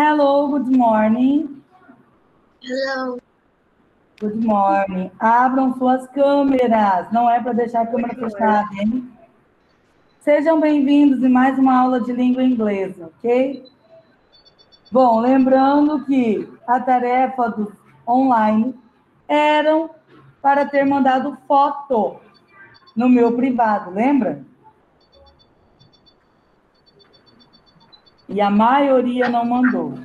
Hello, good morning. Hello. Good morning. Abram suas câmeras. Não é para deixar a câmera fechada, hein? Sejam bem-vindos em mais uma aula de língua inglesa, ok? Bom, lembrando que a tarefa do online eram para ter mandado foto no meu privado, lembra? E a maioria não mandou.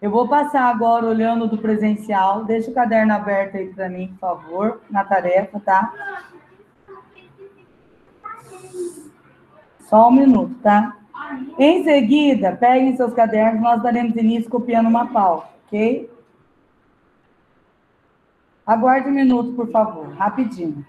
Eu vou passar agora olhando do presencial. Deixa o caderno aberto aí para mim, por favor, na tarefa, tá? Só um minuto, tá? Em seguida, peguem seus cadernos, nós daremos início copiando uma pauta, ok? Aguarde um minuto, por favor, rapidinho.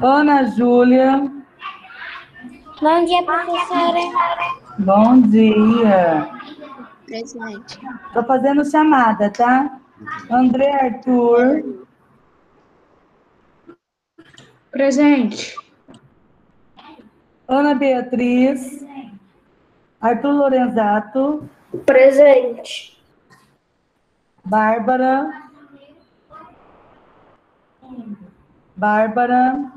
Ana Júlia. Bom dia, professora. Bom dia. Presente. Estou fazendo chamada, tá? André Arthur. Presente. Ana Beatriz. Arthur Lorenzato. Presente. Bárbara. Bárbara.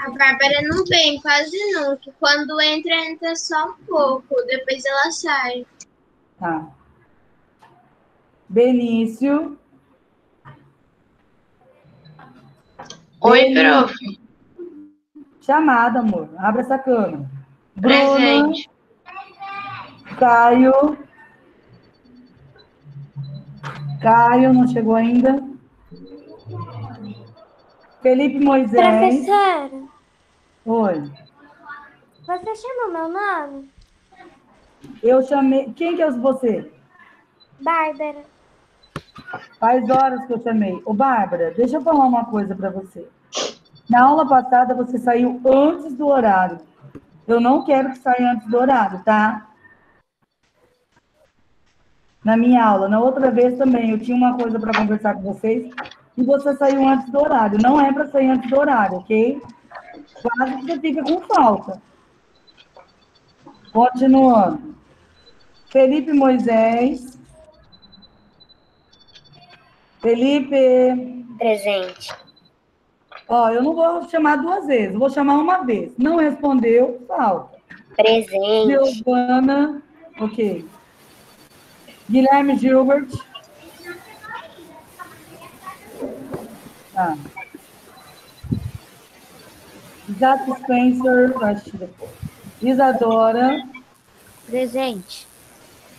A Bárbara não vem quase nunca. Quando entra, entra só um pouco. Depois ela sai. Tá. Benício. Oi, prof. Chamada, amor. Abre essa câmera. Presente. Caio. Caio, não chegou ainda. Felipe Moisés. Professora, Oi. você chama meu nome? Eu chamei. Quem que é você? Bárbara. Faz horas que eu chamei. Ô, Bárbara, deixa eu falar uma coisa para você. Na aula passada, você saiu antes do horário. Eu não quero que saia antes do horário, tá? Na minha aula. Na outra vez também, eu tinha uma coisa para conversar com vocês e você saiu antes do horário. Não é para sair antes do horário, ok? Quase que você fica com falta. Continuando. Felipe Moisés. Felipe. Presente. Ó, eu não vou chamar duas vezes, vou chamar uma vez. Não respondeu, falta. Presente. Giovana, ok. Guilherme Gilbert. Tá. Isaac Spencer, depois. Isadora, Presente.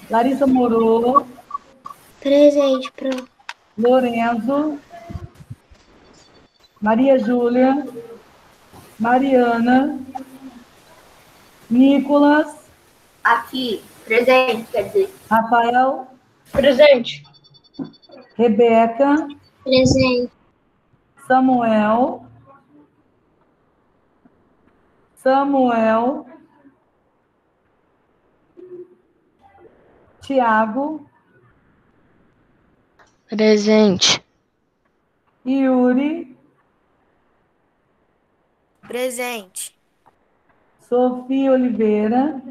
Larissa Moro, Presente, pro. Lorenzo, Maria Júlia, Mariana, Nicolas, Aqui, presente, quer dizer. Rafael, Presente. Rebeca, Presente. Samuel, Samuel, Tiago, Presente. Yuri, Presente. Sofia Oliveira,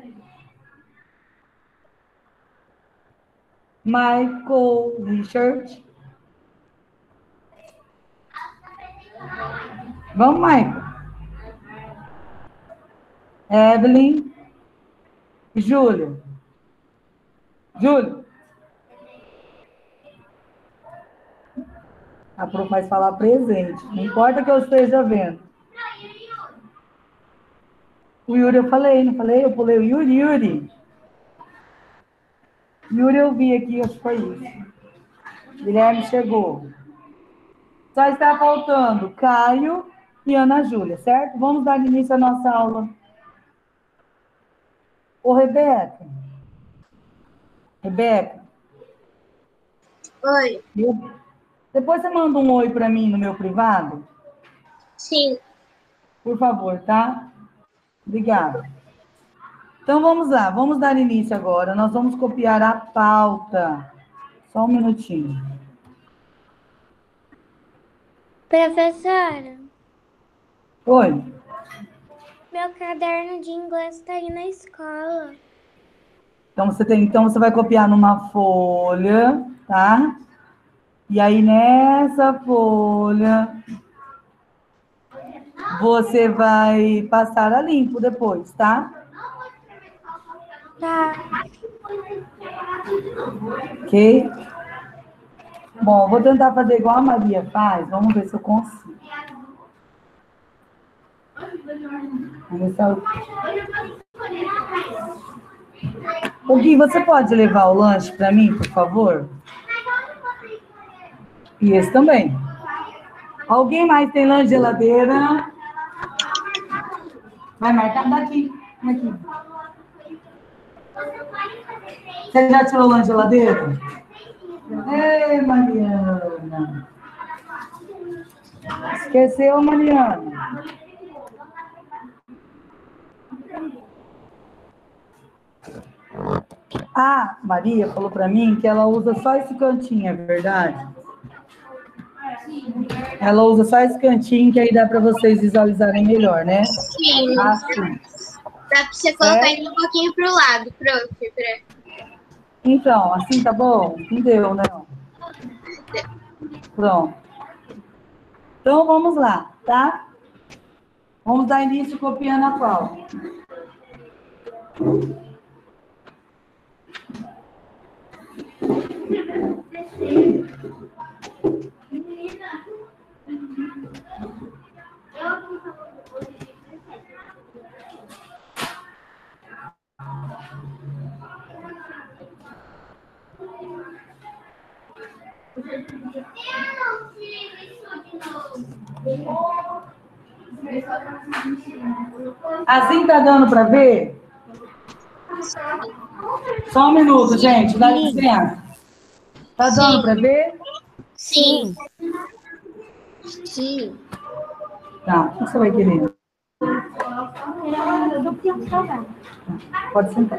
Michael Richard. Vamos, Michael. Evelyn. Júlio. Júlio. A prof vai falar presente. Não importa que eu esteja vendo. O Yuri eu falei, não falei? Eu pulei o Yuri, Yuri. Yuri eu vi aqui, acho que foi isso. Guilherme chegou. Só está faltando Caio e Ana Júlia, certo? Vamos dar início à nossa aula. Ô, Rebeca. Rebeca, Oi. depois você manda um oi para mim no meu privado, Sim. por favor, tá? Obrigada. Então vamos lá, vamos dar início agora. Nós vamos copiar a pauta. Só um minutinho. Professora, Oi. meu caderno de inglês está aí na escola. Então você tem, então você vai copiar numa folha, tá? E aí nessa folha você vai passar a limpo depois, tá? Tá. Ok? Bom, vou tentar fazer igual a Maria faz. Vamos ver se eu consigo. Vamos ver se eu... O Gui, você pode levar o lanche para mim, por favor? E esse também. Alguém mais tem lanche de geladeira? Vai marcar daqui. Aqui. Você já tirou o lanche de geladeira? Ei, Mariana. Esqueceu, Mariana? A Maria falou para mim que ela usa só esse cantinho, é verdade? Ela usa só esse cantinho que aí dá para vocês visualizarem melhor, né? Sim. Assim. Dá pra você colocar É? ele um pouquinho pro lado, prof. Pra... Então, assim tá bom? Não deu, né? Pronto. Então, vamos lá, tá? Vamos dar início copiando a pauta. Assim tá dando para ver? Só um minuto, gente, dá licença. Tá dando para ver? Sim. Sim. Tá, o que você vai querer? Pode sentar.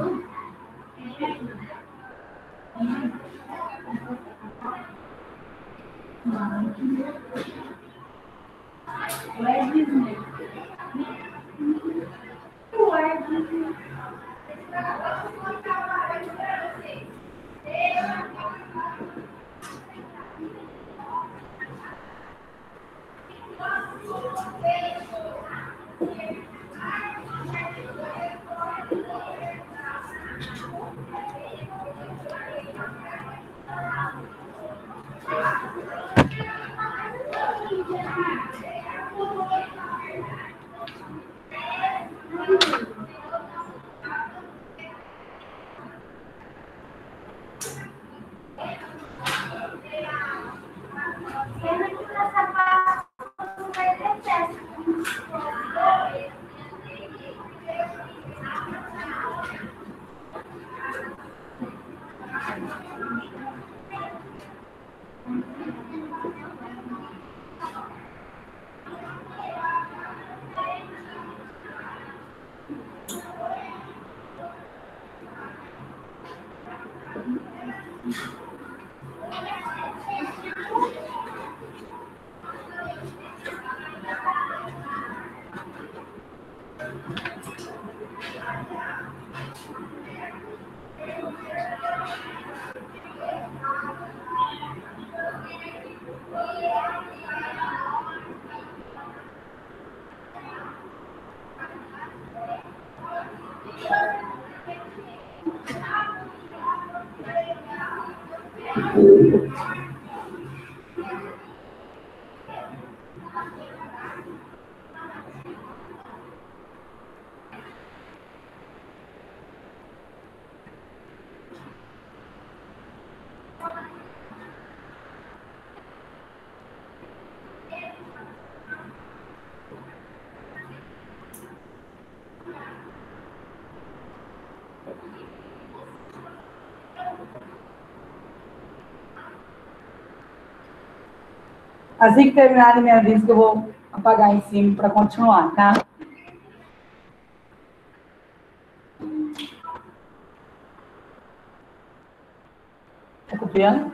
Where is Assim que terminar minha vez, que eu vou apagar em cima para continuar, tá? Tá copiando?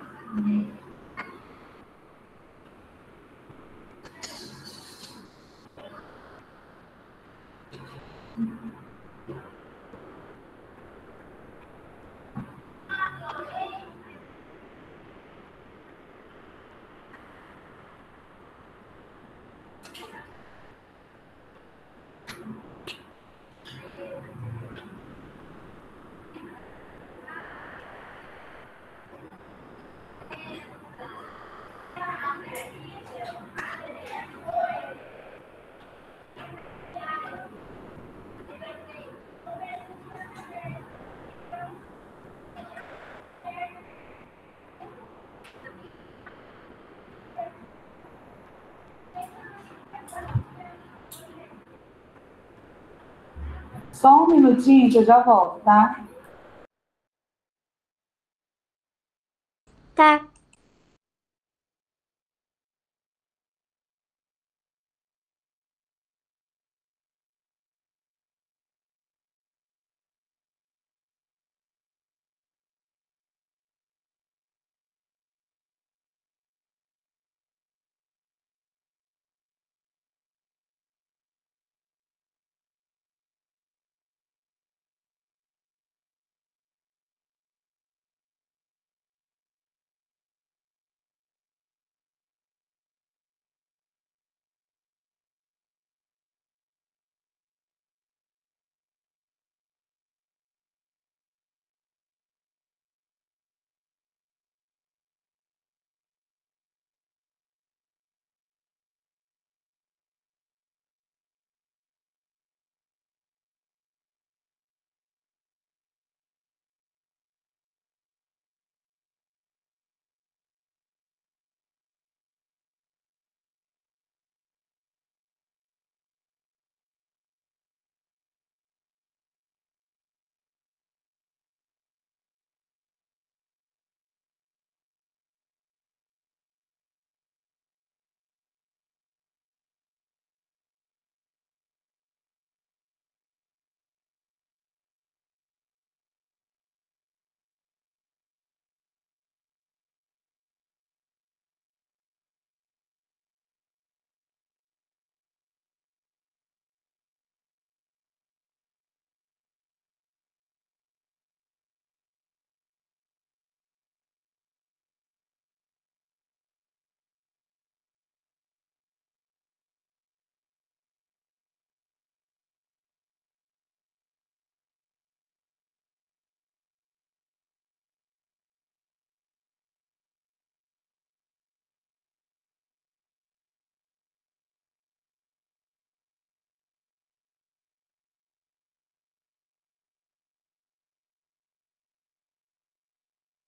Só um minutinho que eu já volto, tá?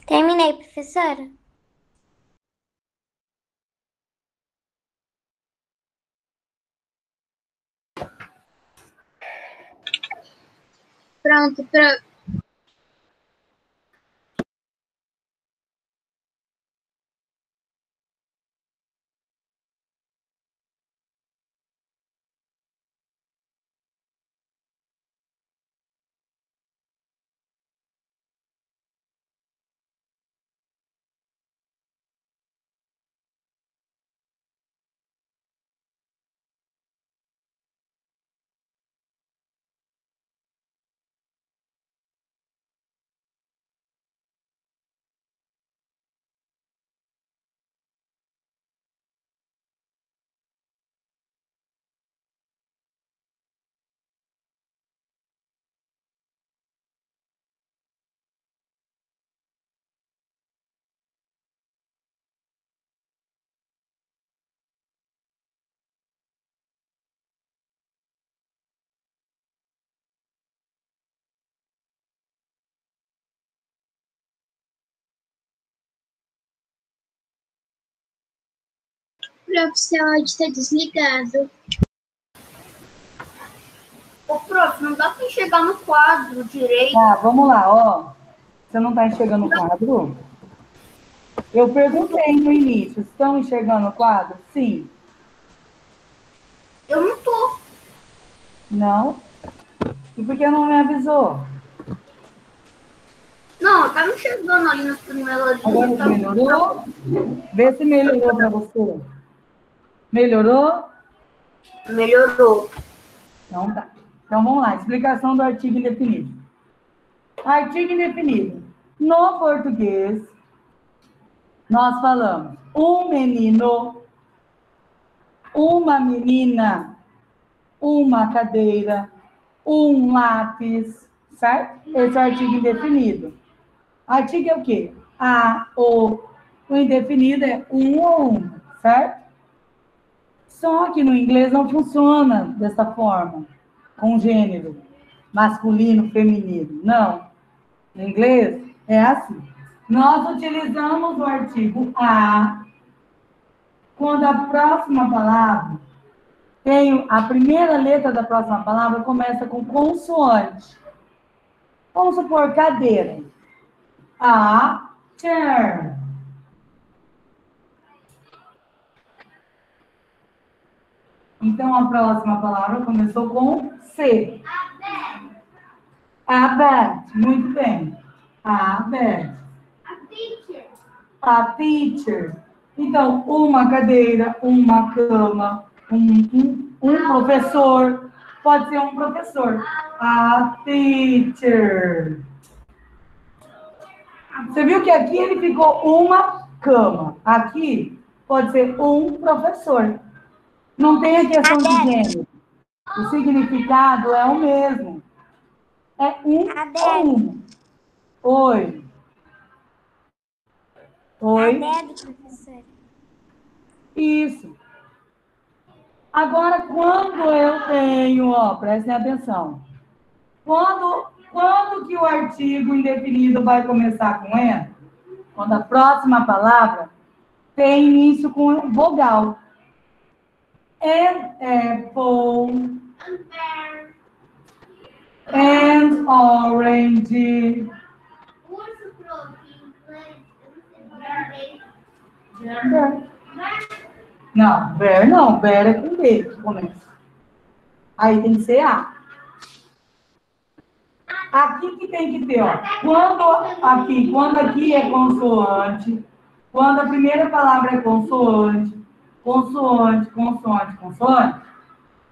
Terminei, professora. Pronto, pro- prof, seu áudio está desligado. Ô, prof, não dá pra enxergar no quadro direito. Tá, vamos lá, ó. Você não está enxergando o quadro? Eu perguntei no início, estão enxergando o quadro? Sim. Eu não tô. Não? E por que não me avisou? Não, eu tava enxergando ali nas primeiras Agora linhas. tava- melhorou? Vê se melhorou para você. Melhorou? Melhorou. Então tá. Então vamos lá, explicação do artigo indefinido. Artigo indefinido. No português, nós falamos um menino, uma menina, uma cadeira, um lápis, certo? Esse é o artigo indefinido. Artigo é o quê? A, o. O indefinido é um ou um, certo? Só que no inglês não funciona dessa forma, com gênero masculino, feminino. Não. No inglês é assim. Nós utilizamos o artigo a quando a próxima palavra tem a primeira letra da próxima palavra começa com consoante. Vamos supor cadeira. A chair. Então a próxima palavra começou com C. A bed. Muito bem. A bed. A teacher. Então, uma cadeira, uma cama, um, um, um professor. Pode ser um professor. A teacher. Você viu que aqui ele ficou uma cama. Aqui pode ser um professor. Não tem a questão de gênero. O significado é o mesmo. É um ou uma. Oi. Oi. Adele, professora. Isso. Agora, quando eu tenho, ó, prestem atenção. Quando, quando que o artigo indefinido vai começar com E? Quando a próxima palavra tem início com vogal. And apple. And orange. Inglês. Não, bear não. Bear é com B que começa. Aí tem que ser A. Aqui que tem que ter, ó. Quando aqui, quando aqui é consoante, quando a primeira palavra é consoante, consoante, consoante, consoante,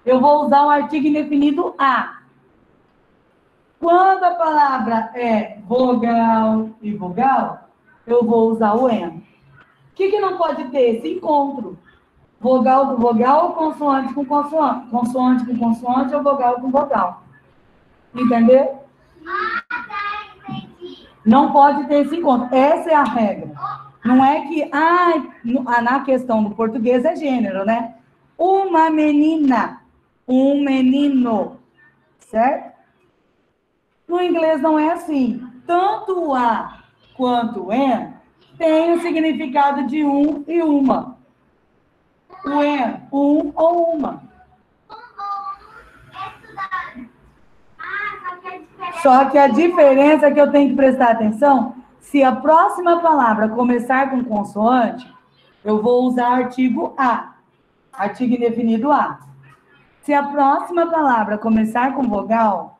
eu vou usar o artigo indefinido A. Quando a palavra é vogal e vogal, eu vou usar o N. O que, que não pode ter? Esse encontro. Vogal com vogal ou consoante com consoante? Consoante com consoante ou vogal com vogal. Entendeu? Não pode ter esse encontro. Essa é a regra. Não é que, ai, ah, na questão do português é gênero, né? Uma menina, um menino, certo? No inglês não é assim. Tanto A quanto en têm o significado de um e uma. O en, um ou uma. Só que a diferença que eu tenho que prestar atenção, se a próxima palavra começar com consoante, eu vou usar artigo a. Artigo indefinido a. Se a próxima palavra começar com vogal,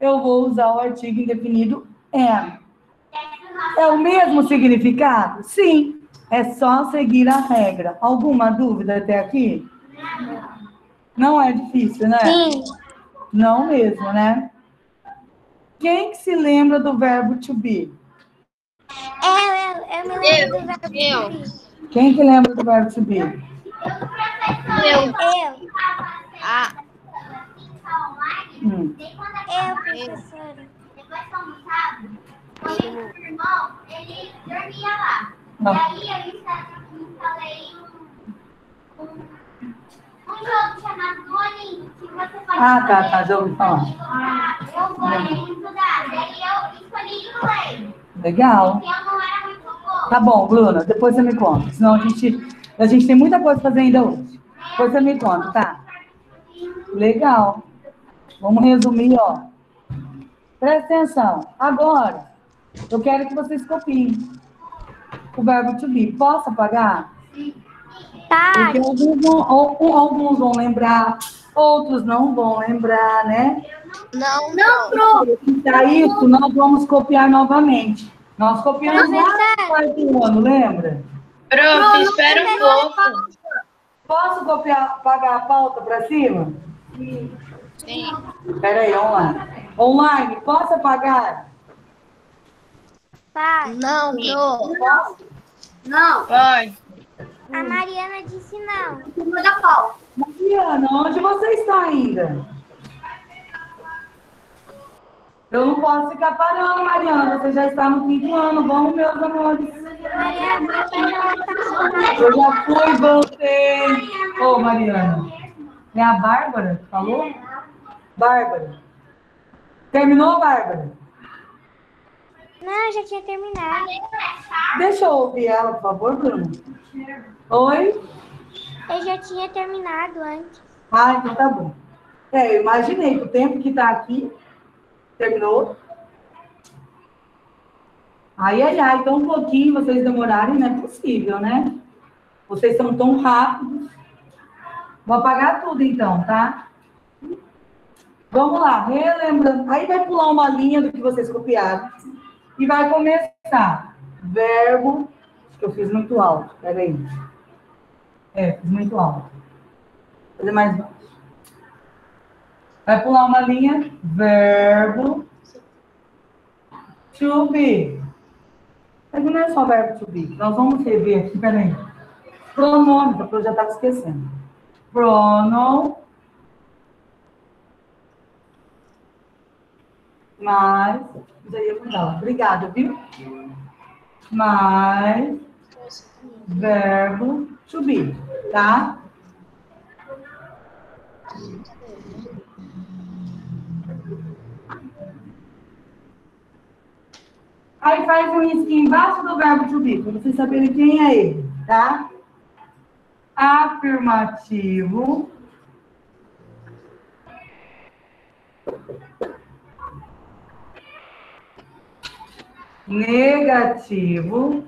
eu vou usar o artigo indefinido am. É o mesmo significado? Sim. É só seguir a regra. Alguma dúvida até aqui? Não é difícil, né? Sim. Não mesmo, né? Quem que se lembra do verbo to be? Eu, eu, eu me lembro do verbo eu. Quem que lembra do verbo be? Eu. Eu, Ah, Hum. eu, professora. Depois que almoçava, falei pro meu irmão, ele dormia lá. E Não. aí eu insta- instalei um, um, um jogo chamado Duolingo, que você pode Ah, tá, tá, já ouvi falar. Eu vou estudar. Daí eu escolhi inglês. Legal. Tá bom, Bruna, depois você me conta. Senão a gente, a gente tem muita coisa pra fazer ainda hoje. Depois você me conta, tá? Legal. Vamos resumir, ó. Presta atenção. Agora, eu quero que vocês copiem o verbo to be. Posso apagar? Tá, Porque alguns vão, al- alguns vão lembrar, outros não vão lembrar, né? Não, Não, Pro. Para isso, nós vamos copiar novamente. Nós copiamos lá Professor. no quarto ano, lembra? Prof, espera um pouco. Posso copiar, apagar a pauta para cima? Sim. Espera aí, online. Online, posso apagar? tá. Não, Pro. Posso? Não, Pode. A Mariana disse não. Mariana, onde você está ainda? Eu não posso ficar parando, Mariana. Você já está no quinto ano. Vamos, meus amores. Mariana, Eu já fui, voltei. Ô, Mariana. É a Bárbara que falou? Bárbara. Terminou, Bárbara? Não, já tinha terminado. Deixa eu ouvir ela, por favor, Bruno. Oi? Eu já tinha terminado antes. Ah, então tá bom. É, eu imaginei que o tempo que tá aqui terminou. Ai, ai, ai, então um pouquinho vocês demorarem, não é possível, né? Vocês são tão rápidos. Vou apagar tudo então, tá? Vamos lá, relembrando. Aí vai pular uma linha do que vocês copiaram. E vai começar. Verbo. Acho que eu fiz muito alto. Peraí. É, fiz muito alto. Vou fazer mais baixo. Vai pular uma linha. Verbo. To be. Mas não é só verbo to be. Nós vamos rever aqui, peraí. Pronomes, porque eu já estava esquecendo. Pronoun. Mais. Obrigada, viu? Mais. Verbo to be. Tá? Aí faz um risquinho embaixo do verbo to be, para vocês saberem quem é ele, tá? Afirmativo. Negativo.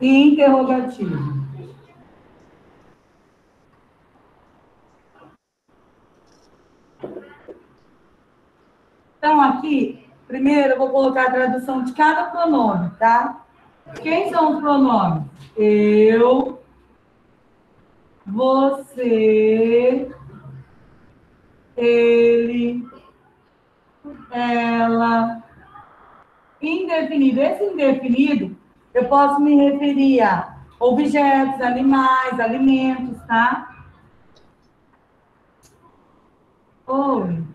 Interrogativo. Então, aqui, primeiro eu vou colocar a tradução de cada pronome, tá? Quem são os pronomes? Eu, você, ele, ela. Indefinido. Esse indefinido, eu posso me referir a objetos, animais, alimentos, tá? Oi.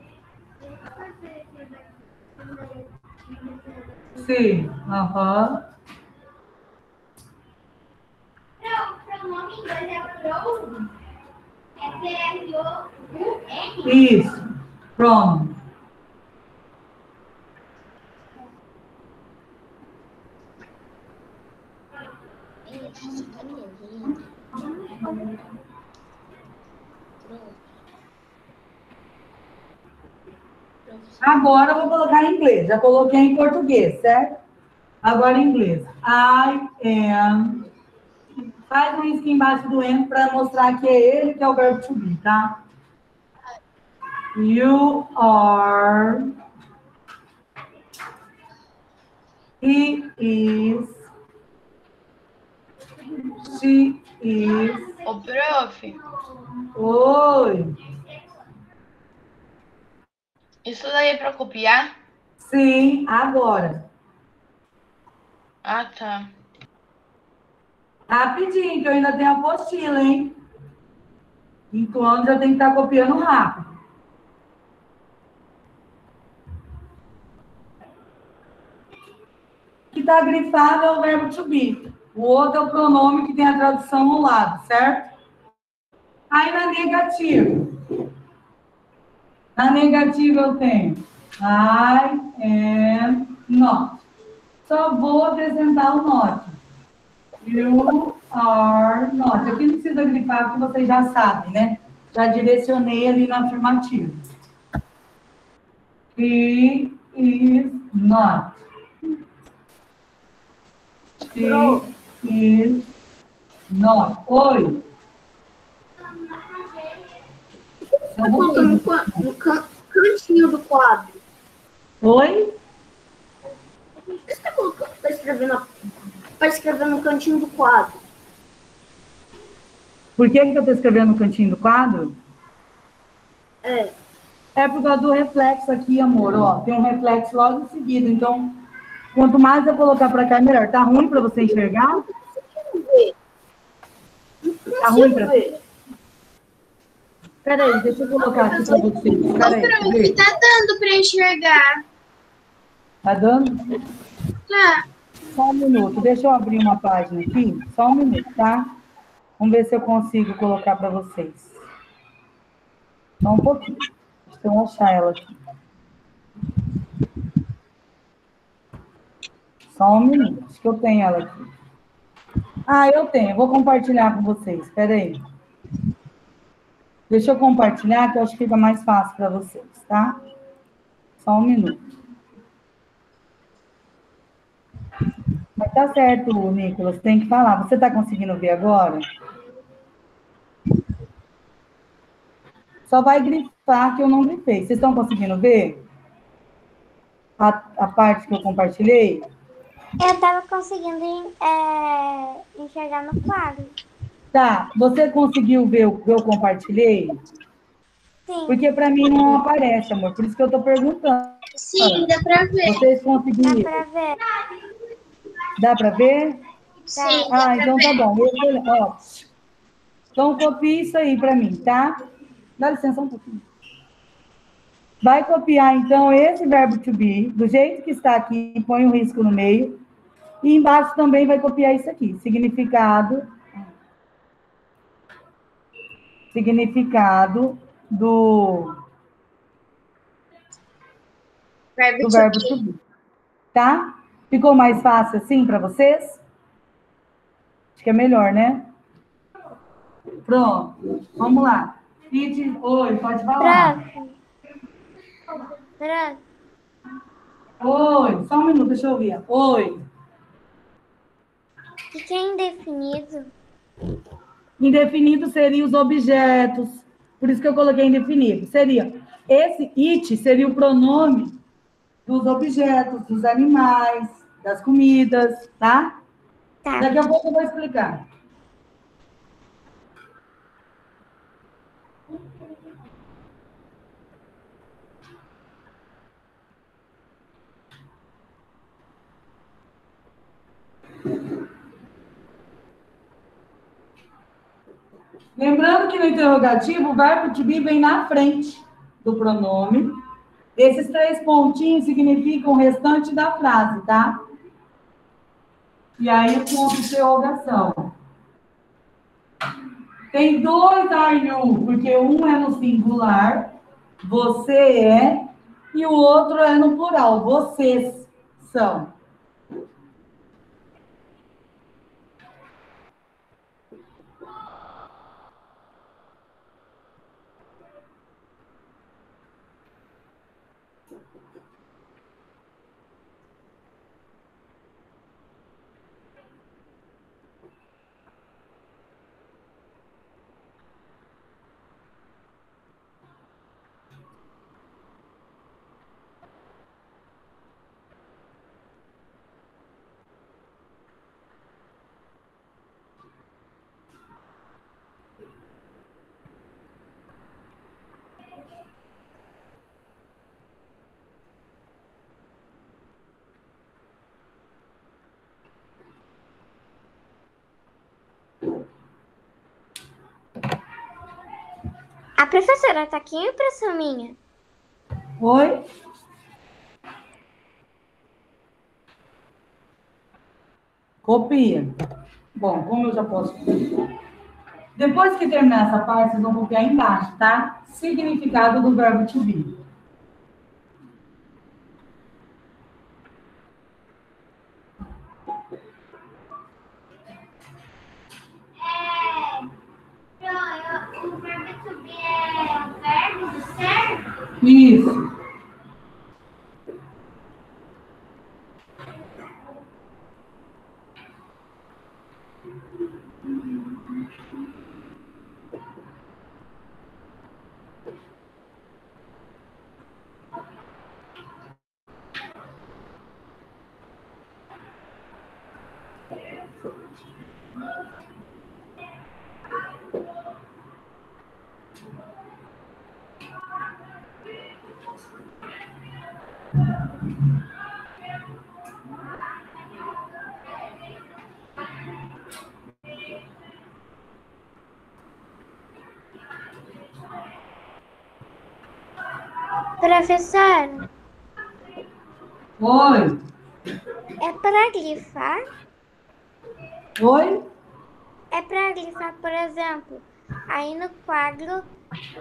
Sim, aham. Não, pronome em inglês é pro. É P-R-O-U-N. Isso. Pronto. Agora eu vou colocar em inglês. Já coloquei em português, certo? Agora em inglês. I am. Faz um risco embaixo do am para mostrar que é ele que é o verbo to be, tá? You are. He is. She is. Ô, prof, Oi. Isso daí é pra copiar? Sim, agora. Ah, tá. Rapidinho, que eu ainda tenho a apostila, hein? Enquanto já tem que estar copiando rápido. O que está grifado é o verbo to be. O outro é o pronome que tem a tradução ao lado, certo? Aí na negativa. Na negativa eu tenho I am not. Só vou acrescentar o not. You are not. Aqui não precisa grifar, porque vocês já sabem, né? Já direcionei ali no afirmativo. He is not. She is not. Oi. Tá colocando no, no can- cantinho do quadro. Oi? Por que você tá, colocando, tá escrevendo, a- tá escrevendo no cantinho do quadro? Por que, que eu estou escrevendo no cantinho do quadro? É. É por causa do reflexo aqui, amor. Ó, tem um reflexo logo em seguida. Então, quanto mais eu colocar para cá, melhor. Tá ruim para você enxergar? Tá ruim para ver. Peraí, deixa eu colocar aqui para vocês. Ô, Peraí, peraí. tá dando pra enxergar. Tá dando? Tá. Só um minuto. Deixa eu abrir uma página aqui. Só um minuto, tá? Vamos ver se eu consigo colocar para vocês. Só um pouquinho. Deixa eu achar ela aqui. Só um minuto. Acho que eu tenho ela aqui. Ah, eu tenho. Vou compartilhar com vocês. Espera aí. Deixa eu compartilhar, que eu acho que fica mais fácil para vocês, tá? Só um minuto. Mas tá certo, Nicolas, tem que falar. Você tá conseguindo ver agora? Só vai grifar que eu não grifei. Vocês estão conseguindo ver? A, a parte que eu compartilhei? Eu tava conseguindo é, enxergar no quadro. Tá, você conseguiu ver o que eu compartilhei? Sim. Porque para mim não aparece, amor. Por isso que eu tô perguntando. Sim, dá pra ver. Vocês Dá conseguiram? pra ver? Dá para ver? Sim, dá Ah, pra então ver. tá bom. Eu vou- ó. Então copie isso aí para mim, tá? Dá licença um pouquinho. Vai copiar, então, esse verbo to be, do jeito que está aqui, põe um risco no meio. E embaixo também vai copiar isso aqui. Significado. Significado do, Verbo do verbo be. Tá? Ficou mais fácil assim para vocês? Acho que é melhor, né? Pronto. Vamos lá. It, oi, pode falar. Prof. Oi, só um minuto, deixa eu ouvir. Oi. O que que é indefinido? Indefinido seriam os objetos. Por isso que eu coloquei indefinido. Seria esse it seria o pronome dos objetos, dos animais, das comidas, tá? Tá. Daqui a pouco eu vou explicar. Lembrando que no interrogativo o verbo to be vem na frente do pronome. Esses três pontinhos significam o restante da frase, tá? E aí o ponto de interrogação. Tem dois are you, porque um é no singular você é, e o outro é no plural, vocês são. A professora tá aqui impressão minha. Oi? Copia. Bom, como eu já posso. Depois que terminar essa parte, vocês vão copiar embaixo, tá? Significado do verbo to be. Professora, Oi. é para grifar? Oi? É para grifar, por exemplo, aí no quadro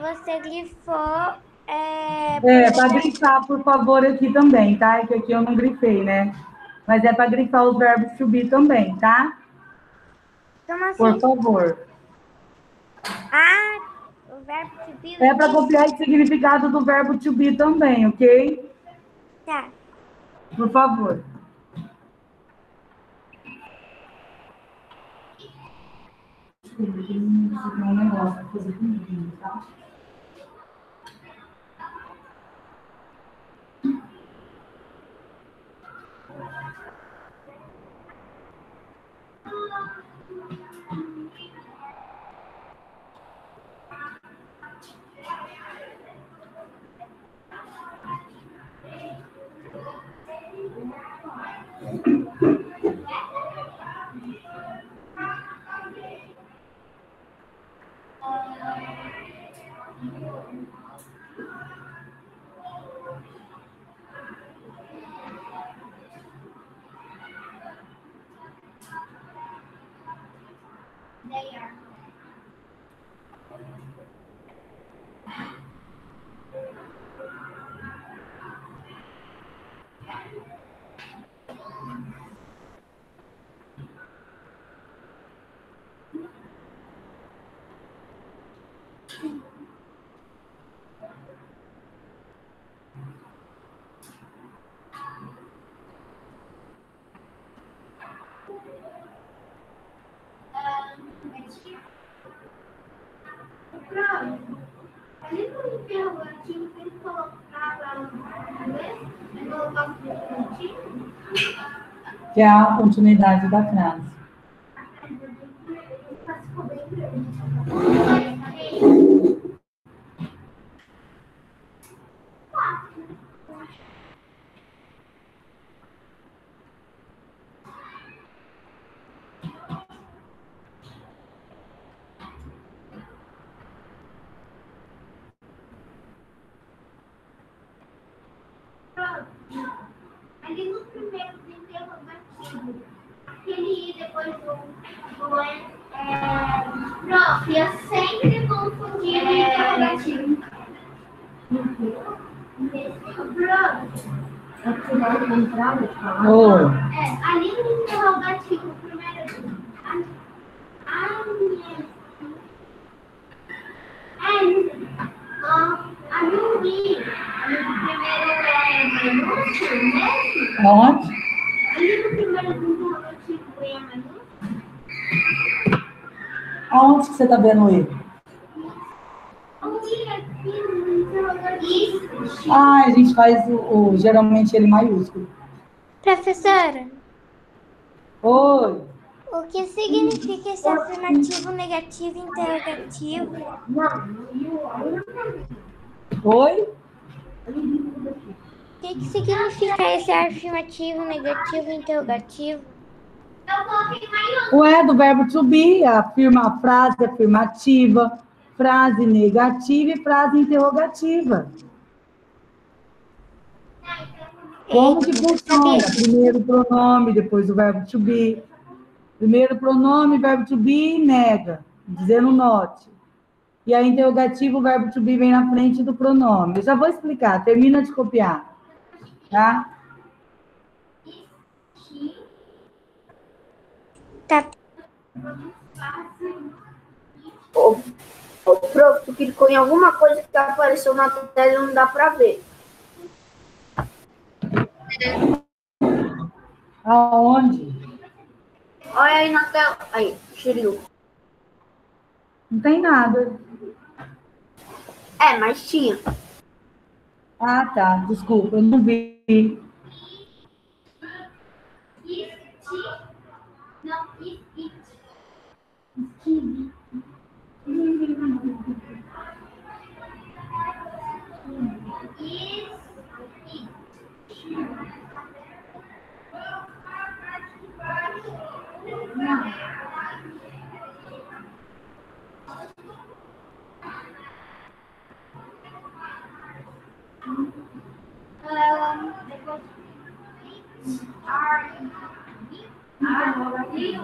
você grifou. É, É, para grifar, por favor, aqui também, tá? É que aqui eu não grifei, né? Mas é para grifar os verbos be também, tá? Como assim? Por favor. Ah, verbo to be. É para copiar o significado do verbo to be também, ok? Tá. Por favor. um negócio pra fazer comigo, tá? They are. Que inglês. Que é a continuidade da frase. Ficou bem grande. Pronto. Ali no primeiro do interrogativo, aquele I depois do, do é, prof, eu sempre confundi o interrogativo. Oi. É, a língua interrogativa, primeiro. A, a minha. É, a, a Yumi. Primeiro é minúsculo mesmo? Aonde? A língua primeiro interrogativo é minúsculo? Ele? Ah, a gente faz o, o- geralmente ele maiúsculo. Professora, Oi. o que significa esse afirmativo, negativo interrogativo? Oi? O que, que significa esse afirmativo, negativo interrogativo? O é do verbo to be, afirma a frase afirmativa, frase negativa e frase interrogativa. Como que funciona? Primeiro o pronome, depois o verbo to be. Primeiro o pronome, verbo to be, nega, dizendo not. E a interrogativa, o verbo to be vem na frente do pronome. Eu já vou explicar, termina de copiar. Tá? Tá. Ô, ô, prof, tu clicou em alguma coisa que apareceu na tela e não dá pra ver. Aonde? Olha aí na tela. Aí, Shiryu. Não tem nada. É, mas tinha. Ah, tá. Desculpa, eu não vi. Não, it, it. Is, it. Um, depois, are, are, you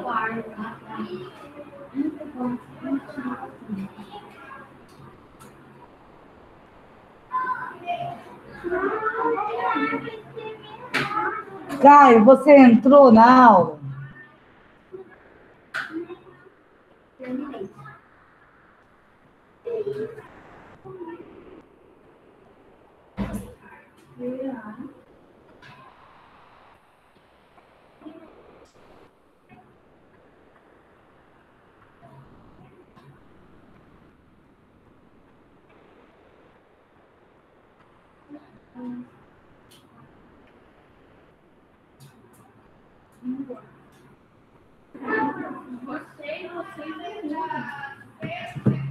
are. Caio, você entrou na aula?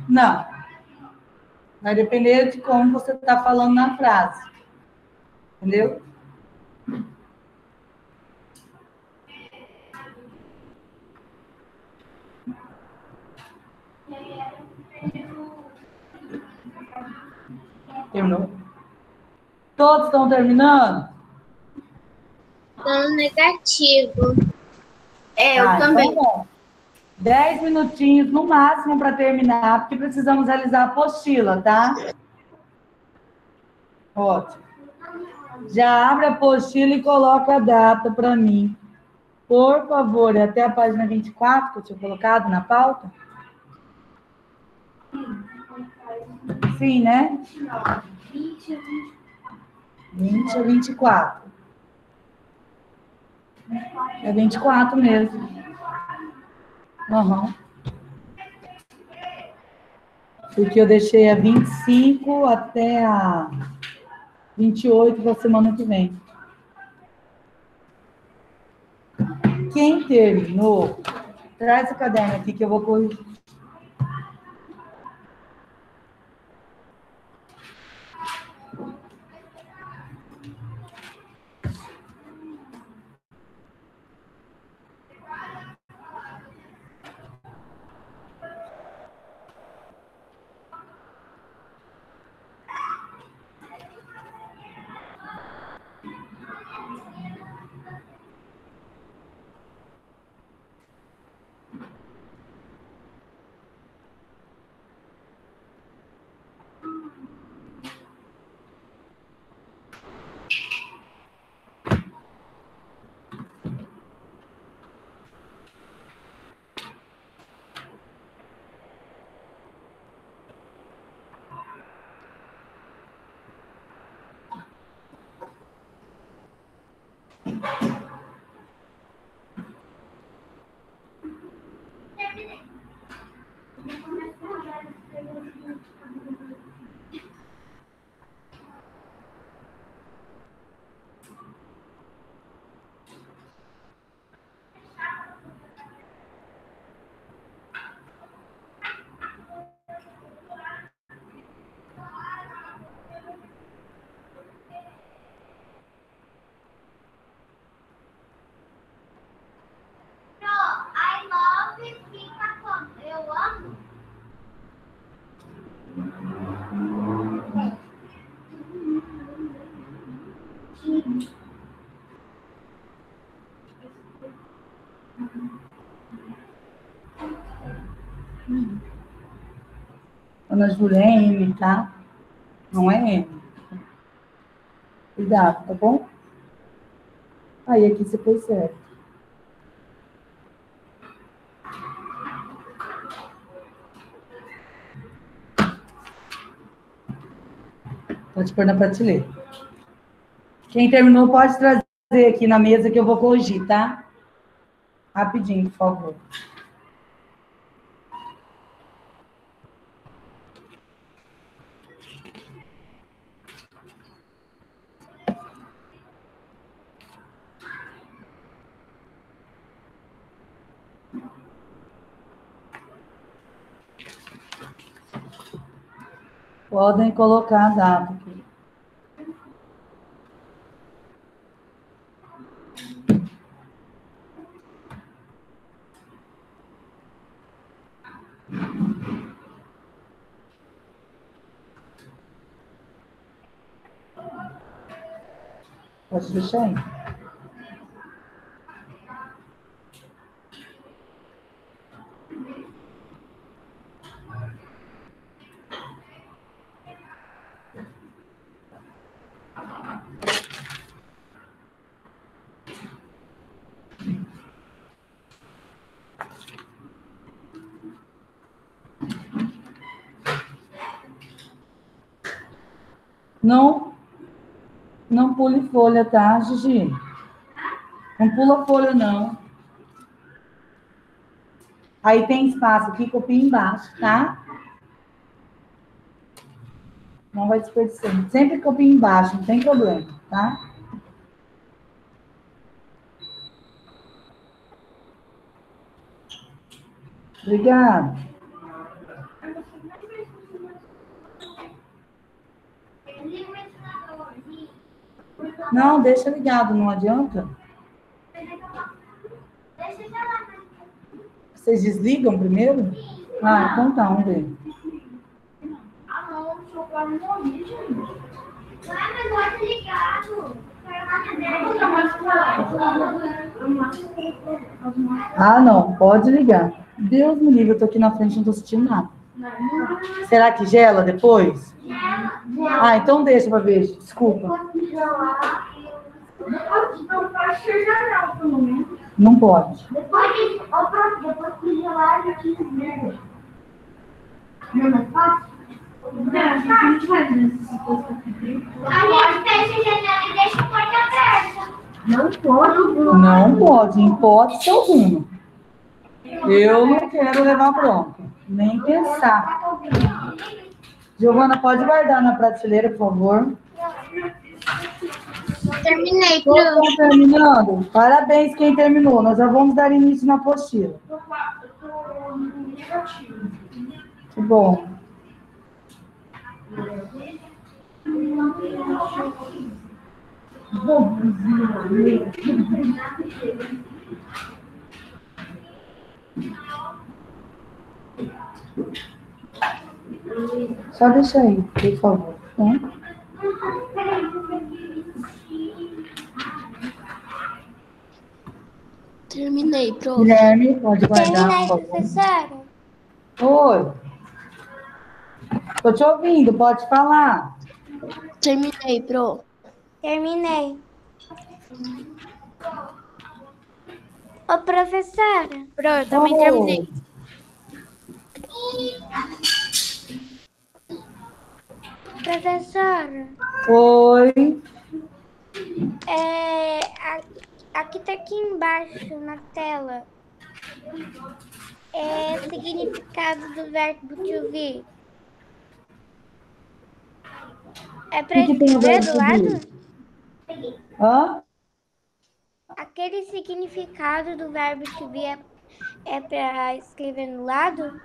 Não. Vai depender de como você está falando na frase. Entendeu? Terminou? Todos estão terminando? No negativo. É, eu Ah, então também. bom. Dez minutinhos no máximo para terminar, porque precisamos realizar a apostila, tá? Ótimo. Já abre a apostila e coloca a data para mim. Por favor, é até a página 24 que eu tinha colocado na pauta? Sim, né? 20 a 24. É 24 mesmo. Aham. Porque eu deixei a 25 até a 28 da semana que vem. Quem terminou, traz o caderno aqui que eu vou corrigir. Ana Júlia é M, tá? Não é M. Cuidado, tá bom? Aí aqui você foi certo. Pode pôr na prateleira. Quem terminou pode trazer aqui na mesa que eu vou corrigir, tá? Rapidinho, por favor. Podem colocar a data aqui. Pode deixar aí. Não, não pule folha, tá, Gigi? Não pula folha, não. Aí tem espaço aqui, copia embaixo, tá? Não vai desperdiçando. Sempre copia embaixo, não tem problema, tá? Obrigada. Não, deixa ligado, não adianta. Vocês desligam primeiro? Ah, então tá, vamos ver. Ah, não, o não morri, gente. Ué, mas pode ligado. Ah, não, pode ligar. Deus me livre, eu tô aqui na frente, não tô sentindo nada. Será que gela depois? Ah, então deixa pra ver, desculpa. Não pode chegar não, pelo menos. Não pode. Depois, ó, pronto, depois que gelar, já tinha medo. Não, mas fácil. A gente fecha a janela e deixa a porta aberta. Não pode, Não pode, em hipótese alguma. Eu não quero levar bronca, nem pensar. Giovana, pode guardar na prateleira, por favor. Terminei, Todos estão terminando? Parabéns quem terminou. Nós já vamos dar início na apostila. Que bom. Só deixa aí, por favor. Tá? Terminei, prof. Guilherme, pode guardar, Terminei, professora. Oi. Tô te ouvindo, pode falar. Terminei, pro. Terminei. Ô, professora. Pro, eu também Oi. terminei. Professora, Oi. é, a- que tá aqui embaixo na tela é o significado do verbo to be. É pra escrever do lado? Hã? Aquele significado do verbo to be é, é pra escrever no lado?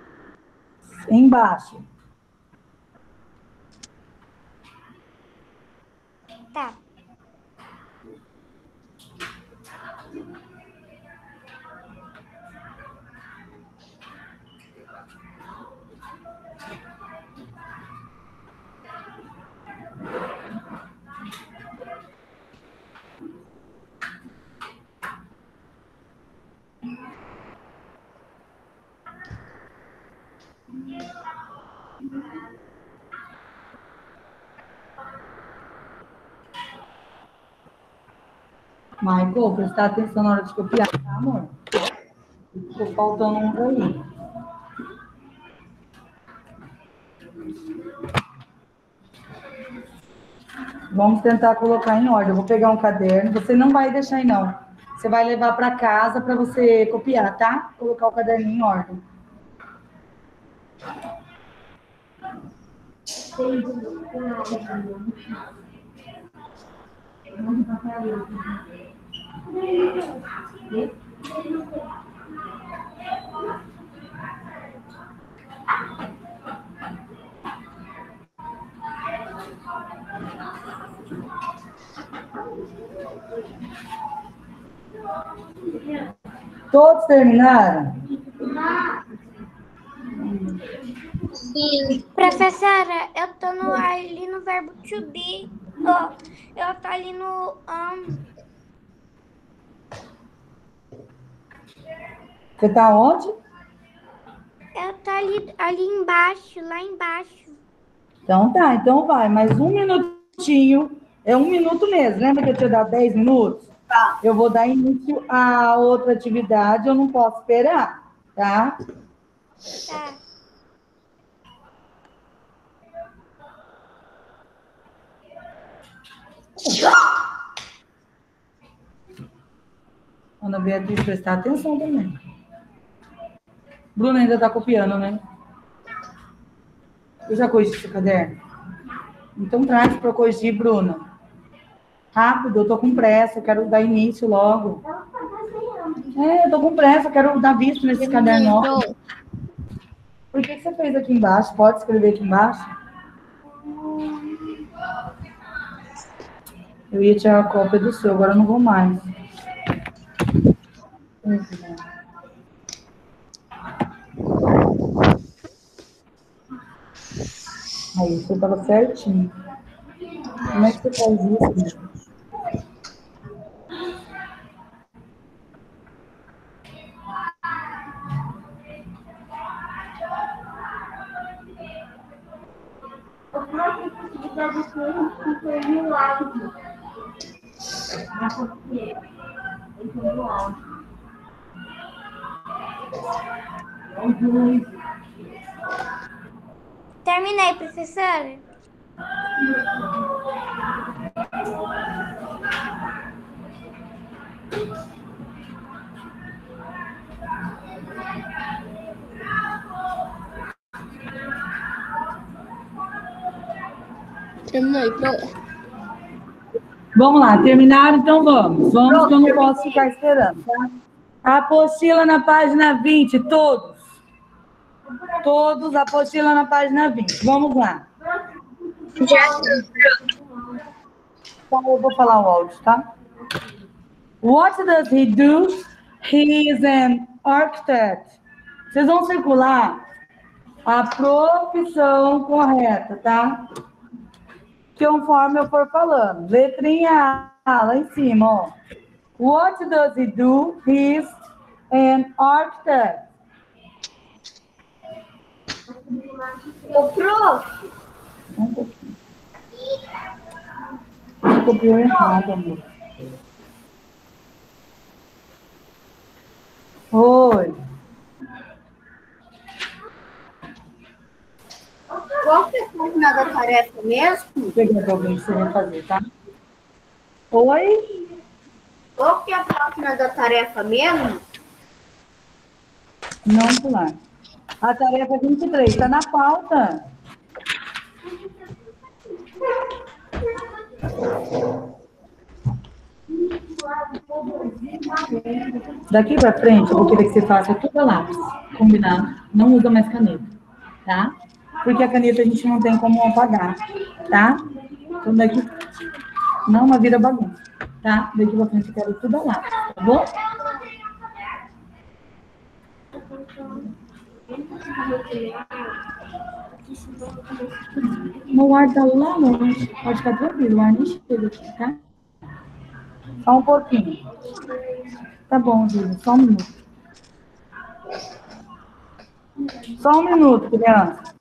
Embaixo. Tá. Michael, prestar atenção na hora de copiar, tá, amor? Ficou faltando um aí. Vamos tentar colocar em ordem. Eu vou pegar um caderno. Você não vai deixar aí, não. Você vai levar para casa para você copiar, tá? Colocar o caderninho em ordem. Todos terminaram? Sim. Professora, eu tô no, ali no verbo to be. Ó, eu tô ali no um, Você tá onde? eu tô ali, ali embaixo, lá embaixo. Então tá, então vai. Mais um minutinho. É um minuto mesmo. Lembra que eu tinha dado 10 minutos? Tá. Eu vou dar início a outra atividade, eu não posso esperar, tá? Tá. Ana Beatriz, prestar atenção também. Bruna ainda tá copiando, né? Eu já corrigi seu caderno? Então traz para eu corrigir, Bruna. Rápido, eu tô com pressa, eu quero dar início logo. É, eu tô com pressa, eu quero dar vista nesse caderno. Por que, que você fez aqui embaixo? Pode escrever aqui embaixo? Eu ia tirar a cópia do seu, agora eu não vou mais. Aí, você estava certinho. Como é que você faz isso? gente? O próprio atividade que foi no áudio. Na copia. Ele foi no áudio. Terminei, professora. Terminei, pro. Vamos lá, terminaram? Então vamos. Vamos, que eu não posso ficar esperando, tá? Apostila na página 20, todos. Todos, apostila na página 20. Vamos lá. Já Então, eu vou falar o áudio, tá? What does he do? He is an architect. Vocês vão circular a profissão correta, tá? Conforme eu for falando. Letrinha A, lá em cima, ó. What does he do? He is an architect. Prof, Um pouquinho. Copiou errado, amor. Oi. qual que é a forma da tarefa mesmo? Peguei alguém que você vai fazer, tá? Oi? Qual que é a próxima da tarefa mesmo? Não pular. A tarefa 23 está na pauta. Daqui para frente, eu vou querer que você faça tudo a lápis. Combinado? Não usa mais caneta, tá? Porque a caneta a gente não tem como apagar, tá? Então daqui não uma vira bagunça, tá? Daqui para frente eu quero tudo a lápis, tá bom? Ar tá lá longe. Pode ficar tranquilo, o ar nem chega aqui, tá? Só um pouquinho. Tá bom, Júlio, só um minuto. Só um minuto, criança.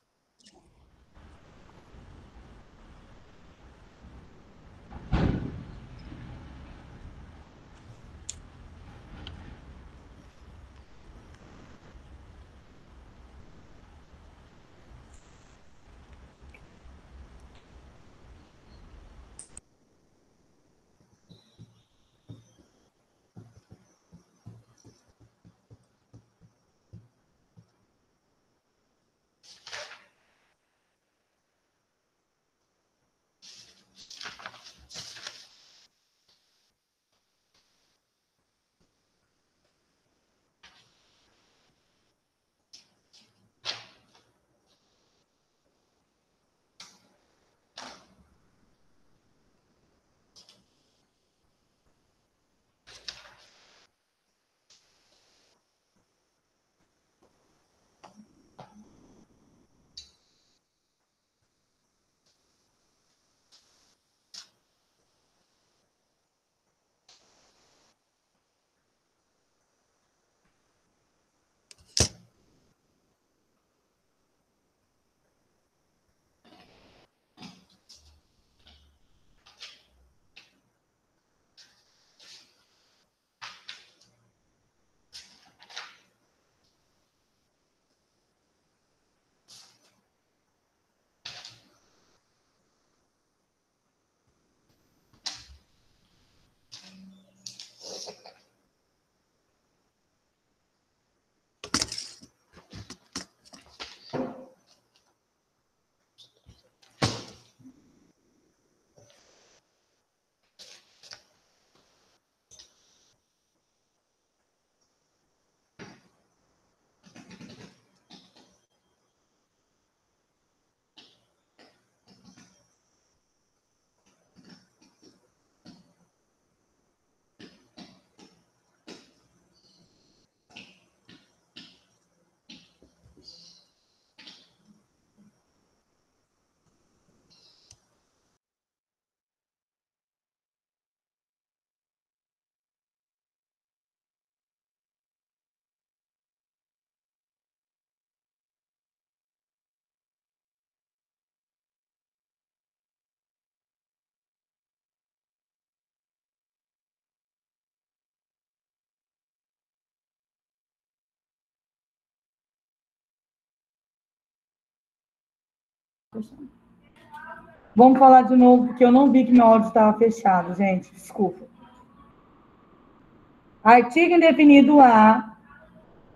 Vamos falar de novo, porque eu não vi que meu áudio estava fechado, gente. Desculpa. Artigo indefinido A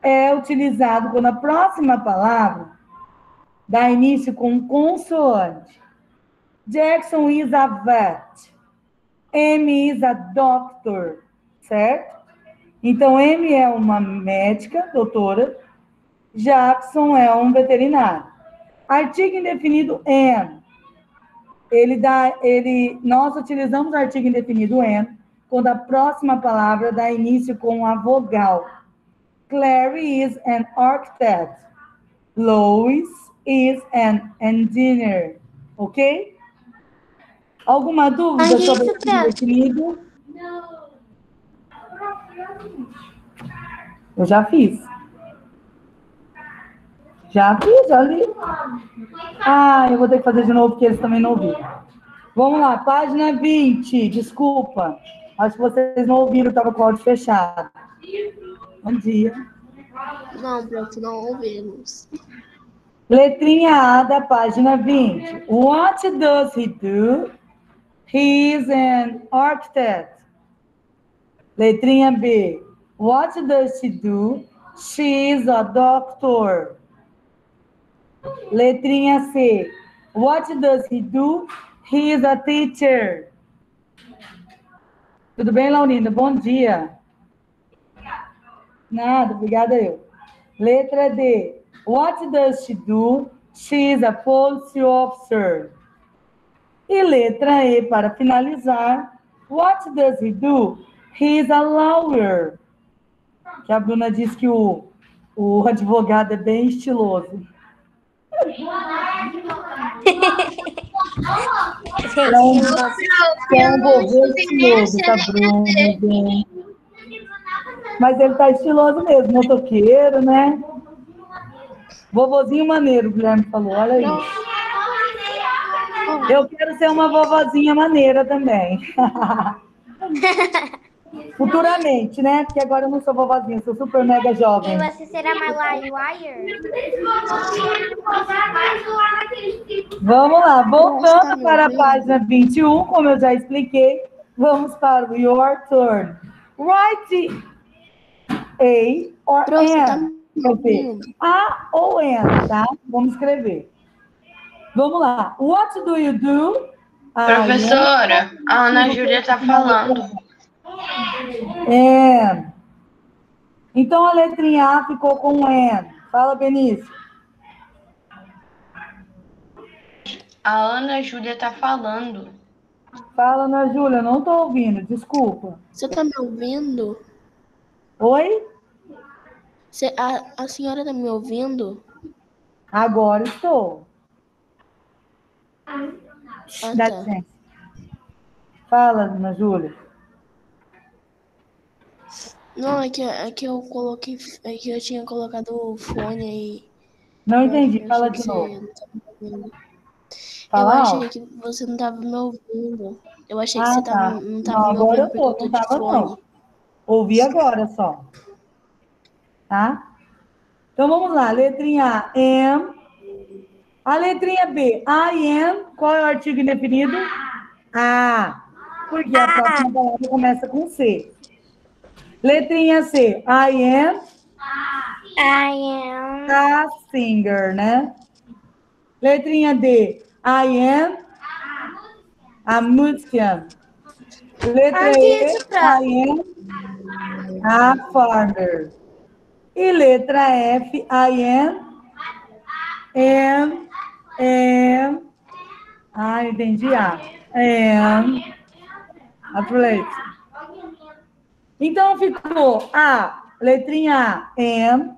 é utilizado quando a próxima palavra dá início com consoante. Jackson is a vet. M is a doctor, certo? Então, M é uma médica, doutora. Jackson é um veterinário. Artigo indefinido N. Ele dá, ele, nós utilizamos o artigo indefinido N quando a próxima palavra dá início com a vogal. Clary is an architect. Lois is an engineer. Ok? Alguma dúvida sobre o artigo tá- indefinido? Eu já fiz. Já fiz, já li. Ah, eu vou ter que fazer de novo, porque eles também não ouviram. Vamos lá, página 20, desculpa. Acho que vocês não ouviram, estava com o áudio fechado. Bom dia. Não, prof, não ouvimos. Letrinha A da página 20. What does he do? He is an architect. Letrinha B. What does she do? She is a doctor. Letrinha C. What does he do? He is a teacher. Tudo bem, Laurindo? Bom dia. Nada, obrigada eu. Letra D. What does she do? She is a police officer. E letra E, para finalizar. What does he do? He is a lawyer. Que a Bruna disse que o, o advogado é bem estiloso. É tá. Mas ele tá estiloso mesmo, motoqueiro, né? Vovozinho maneiro, o Guilherme falou, olha aí. Eu quero ser uma vovozinha maneira também. Futuramente, né? Porque agora eu não sou vovozinha, sou super mega E jovem. você será my wire? Vamos lá, voltando para a página 21, como eu já expliquei, vamos para o Your Turn. Write A or tá N. ouvindo? A ou N, tá? Vamos escrever. Vamos lá. What do you do? Professora, a Ana Júlia tá falando. É. Então a letrinha A ficou com N. Fala, Benício. A Ana Júlia tá falando. Fala, Ana Júlia. Não tô ouvindo, desculpa. Você tá me ouvindo? Oi? Você- a, a senhora tá me ouvindo? Agora estou. Ah, Dá tá. licença. Fala, Ana Júlia. Não, é que, é que eu coloquei. É que eu tinha colocado o fone aí. Não entendi. Fala de novo. não ouvindo. Fala eu achei que você não tava me ouvindo. Eu achei que Ah, você tá. não tava Não, me agora ouvindo eu tô, porque eu não tô de tava, não. fone. Ouvi agora só. Tá? Então vamos lá. Letrinha A, am. A letrinha B, I am. Qual é o artigo indefinido? A. Porque a próxima palavra começa com C. Letrinha C, I am I am. a singer, né? Letrinha D, I am a musician. Letra E? I am a farmer. E letra F, I am, am, am, ah, entendi, A, am, athlete. Então ficou A, letrinha A, am,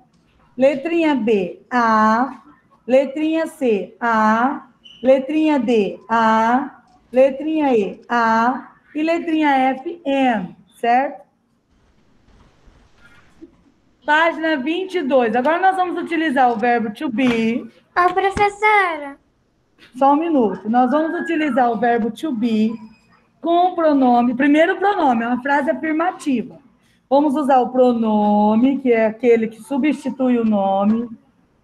letrinha B, A, letrinha C, A, letrinha D, A, letrinha E, A, e letrinha F, am, certo? Página 22. Agora nós vamos utilizar o verbo to be. Ô, professora. Só um minuto. Nós vamos utilizar o verbo to be com o pronome. Primeiro pronome, é uma frase afirmativa. Vamos usar o pronome, que é aquele que substitui o nome.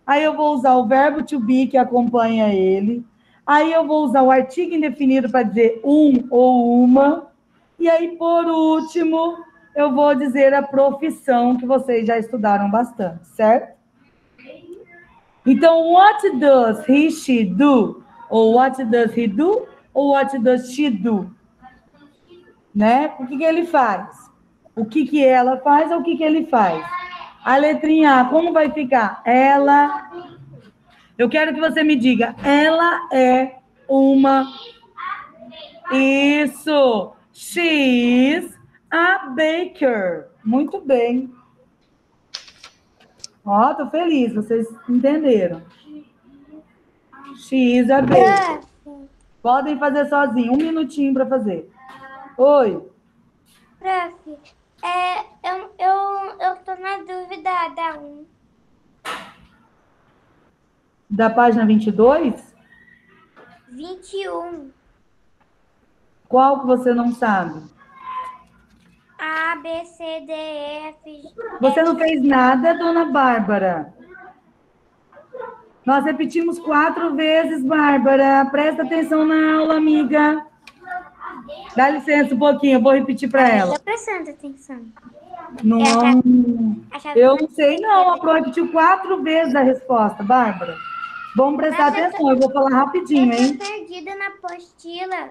Aí eu vou usar o verbo to be, que acompanha ele. Aí eu vou usar o artigo indefinido para dizer um ou uma. E aí, por último, eu vou dizer a profissão que vocês já estudaram bastante, certo? Então, what does he, she do? Ou what does he do? Ou what does she do? Né? O que, que ele faz? O que, que ela faz ou o que, que ele faz? A letrinha A, como vai ficar? Ela. Eu quero que você me diga. Ela é uma. Isso. She is a baker. Muito bem. Ó, tô feliz, vocês entenderam. She is a baker. Prof, Podem fazer sozinho, um minutinho para fazer. Oi. prof, é, eu, eu, eu tô na dúvida da um. Da página 22? 21. Qual que você não sabe? A, B, C, D, E, F. G. Você não fez nada, dona Bárbara. Nós repetimos quatro vezes, Bárbara. Presta atenção na aula, amiga. Dá licença um pouquinho, eu vou repetir para ela. Tô prestando atenção. Não, chave eu não sei não, a Pro repetiu quatro vezes a resposta, Bárbara. Vamos prestar atenção, eu vou falar rapidinho, Eu hein? tô perdida na apostila.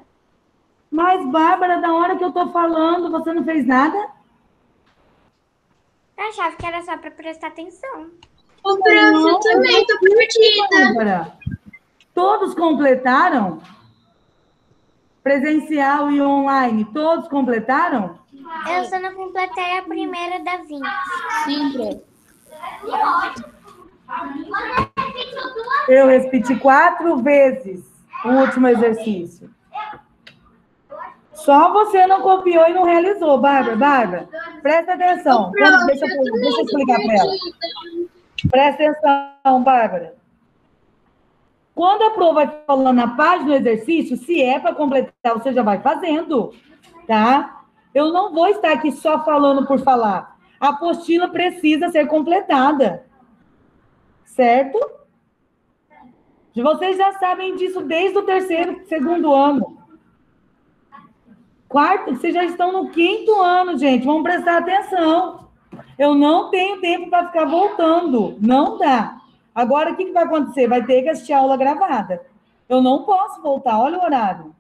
Mas, Bárbara, da hora que eu tô falando, você não fez nada? Eu achava que era só pra prestar atenção. O eu também tô perdida. Bárbara, todos completaram? Presencial e online, todos completaram? Eu só não completei a primeira da 20. Sim. Eu repeti quatro vezes o último exercício. Só você não copiou e não realizou, Bárbara. Bárbara, presta atenção. Deixa, eu- deixa eu explicar para ela. Presta atenção, Bárbara. Quando a prova vai falando na página do exercício, se é para completar, você já vai fazendo, tá? Eu não vou estar aqui só falando por falar. A apostila precisa ser completada. Certo? Vocês já sabem disso desde o terceiro, segundo ano. Quarto, vocês já estão no quinto ano, gente. Vamos prestar atenção. Eu não tenho tempo para ficar voltando. Não dá. Agora, o que, que vai acontecer? Vai ter que assistir a aula gravada. Eu não posso voltar. Olha o horário.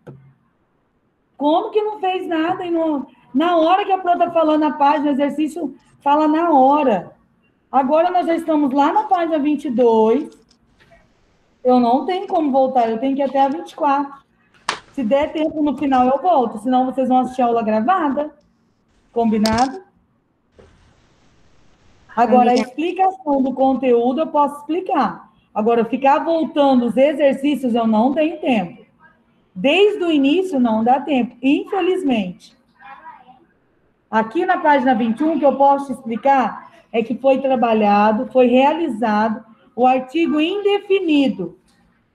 Como que não fez nada? E não... Na hora que a Pro está falando a página, o exercício fala na hora. Agora nós já estamos lá na página 22. Eu não tenho como voltar, eu tenho que ir até a 24. Se der tempo no final, eu volto. Senão vocês vão assistir a aula gravada. Combinado? Agora, a explicação do conteúdo eu posso explicar. Agora, ficar voltando os exercícios, eu não tenho tempo. Desde o início, não dá tempo, infelizmente. Aqui na página 21, que eu posso explicar, é que foi trabalhado, foi realizado o artigo indefinido.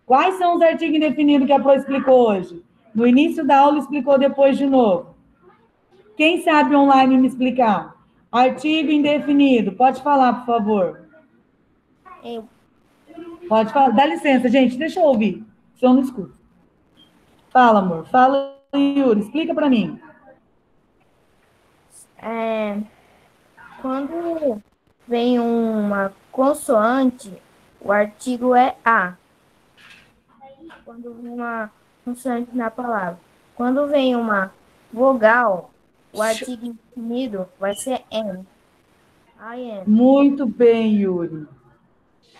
Quais são os artigos indefinidos que a Pro explicou hoje? No início da aula, explicou depois de novo. Quem sabe online me explicar? Artigo indefinido. Pode falar, por favor. Eu. Pode falar. Dá licença, gente, deixa eu ouvir. Se eu não escuto. Fala, amor. Fala, Yuri. Explica para mim. É, quando vem uma consoante, o artigo é A. Quando vem uma consoante na palavra. Quando vem uma vogal, o artigo indefinido vai ser N. I am. Muito bem, Yuri.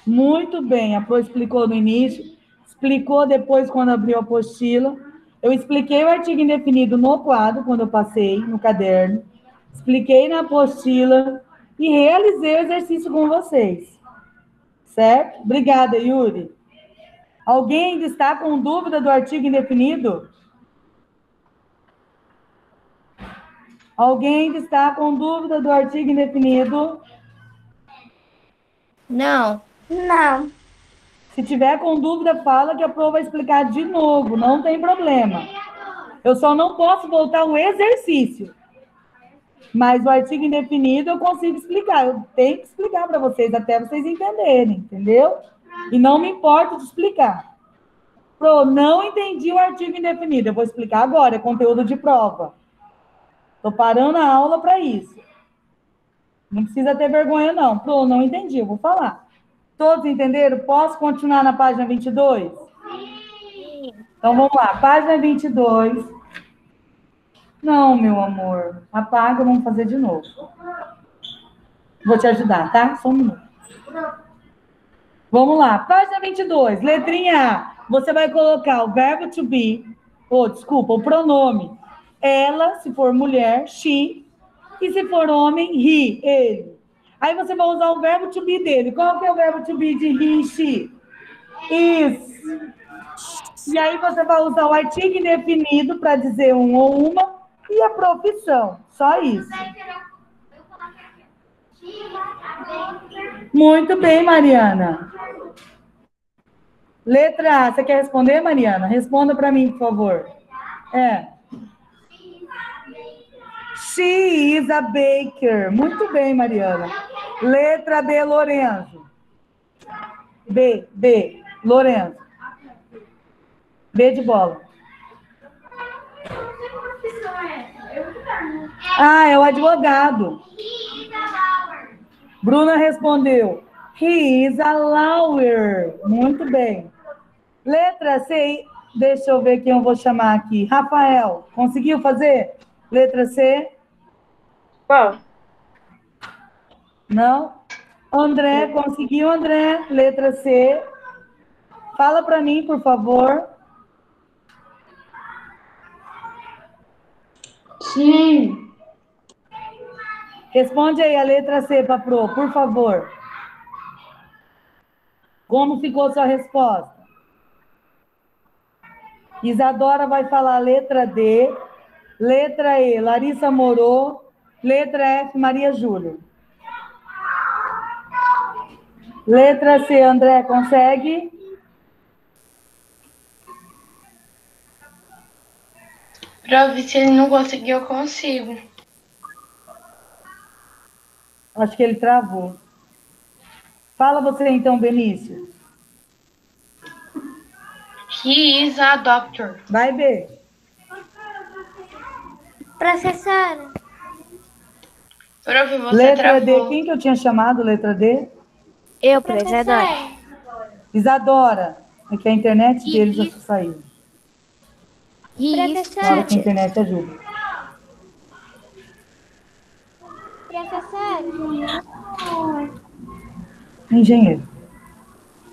Muito bem. A Pro explicou no início, explicou depois quando abriu a apostila. Eu expliquei o artigo indefinido no quadro, quando eu passei, no caderno. Expliquei na apostila e realizei o exercício com vocês. Certo? Obrigada, Yuri. Alguém ainda está com dúvida do artigo indefinido? Alguém ainda está com dúvida do artigo indefinido? Não, Não. Se tiver com dúvida, fala que a prova vai explicar de novo, não tem problema. Eu só não posso voltar o exercício. Mas o artigo indefinido eu consigo explicar. Eu tenho que explicar para vocês até vocês entenderem, entendeu? E não me importo de explicar. Pro, não entendi o artigo indefinido. Eu vou explicar agora, é conteúdo de prova. Estou parando a aula para isso. Não precisa ter vergonha, não. Pro, não entendi, eu vou falar. Todos entenderam? Posso continuar na página 22? Então vamos lá, página 22. Não, meu amor. Apaga, vamos fazer de novo. Vou te ajudar, tá? Só um minuto. Vamos lá, página 22, letrinha A. Você vai colocar o verbo to be, ou desculpa, o pronome. Ela, se for mulher, she, e se for homem, he, ele. Aí você vai usar o verbo to be dele. Qual que é o verbo to be de he, she? Is. E aí você vai usar o artigo indefinido para dizer um ou uma e a profissão. Só isso. Muito bem, Mariana. Letra A. Você quer responder, Mariana? Responda para mim, por favor. É. She is a baker. Muito bem, Mariana. Letra B, Lorenzo. B, B, Lorenzo. B de bola. Ah, é o advogado. Bruna respondeu. He is a lawyer. Muito bem. Letra C. Deixa eu ver quem eu vou chamar aqui. Rafael, conseguiu fazer? Letra C? Qual? Não? André, conseguiu, André? Letra C. Fala para mim, por favor. Sim. Responde aí a letra C, Papro, por favor. Como ficou sua resposta? Isadora vai falar a letra D, letra E, Larissa Morô, letra F, Maria Júlia. Letra C, André, consegue? Prove se ele não conseguiu, eu consigo. Acho que ele travou. Fala você então, Benício. He is a doctor. Vai, B. Professora, Prof, você Letra D, travou. quem que eu tinha chamado letra D? Eu, professora, Isadora. É que a internet dele já saiu. Hora professora, que a internet ajuda. professora, Engenheiro.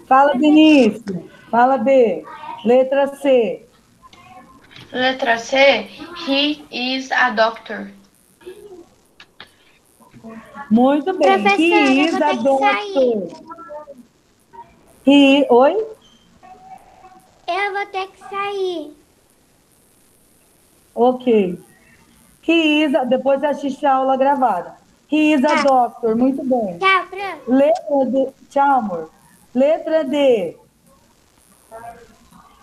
Fala, Benício. Fala, B. Letra C. Letra C. He is a doctor. Muito bem. Professora, He eu is vou a ter que. He, oi? eu vou ter que sair. Ok. He is a, depois assiste a aula gravada. He is a Tá. doctor. Muito bem. Tchau, prof. Letra D. Tchau, amor. Letra D.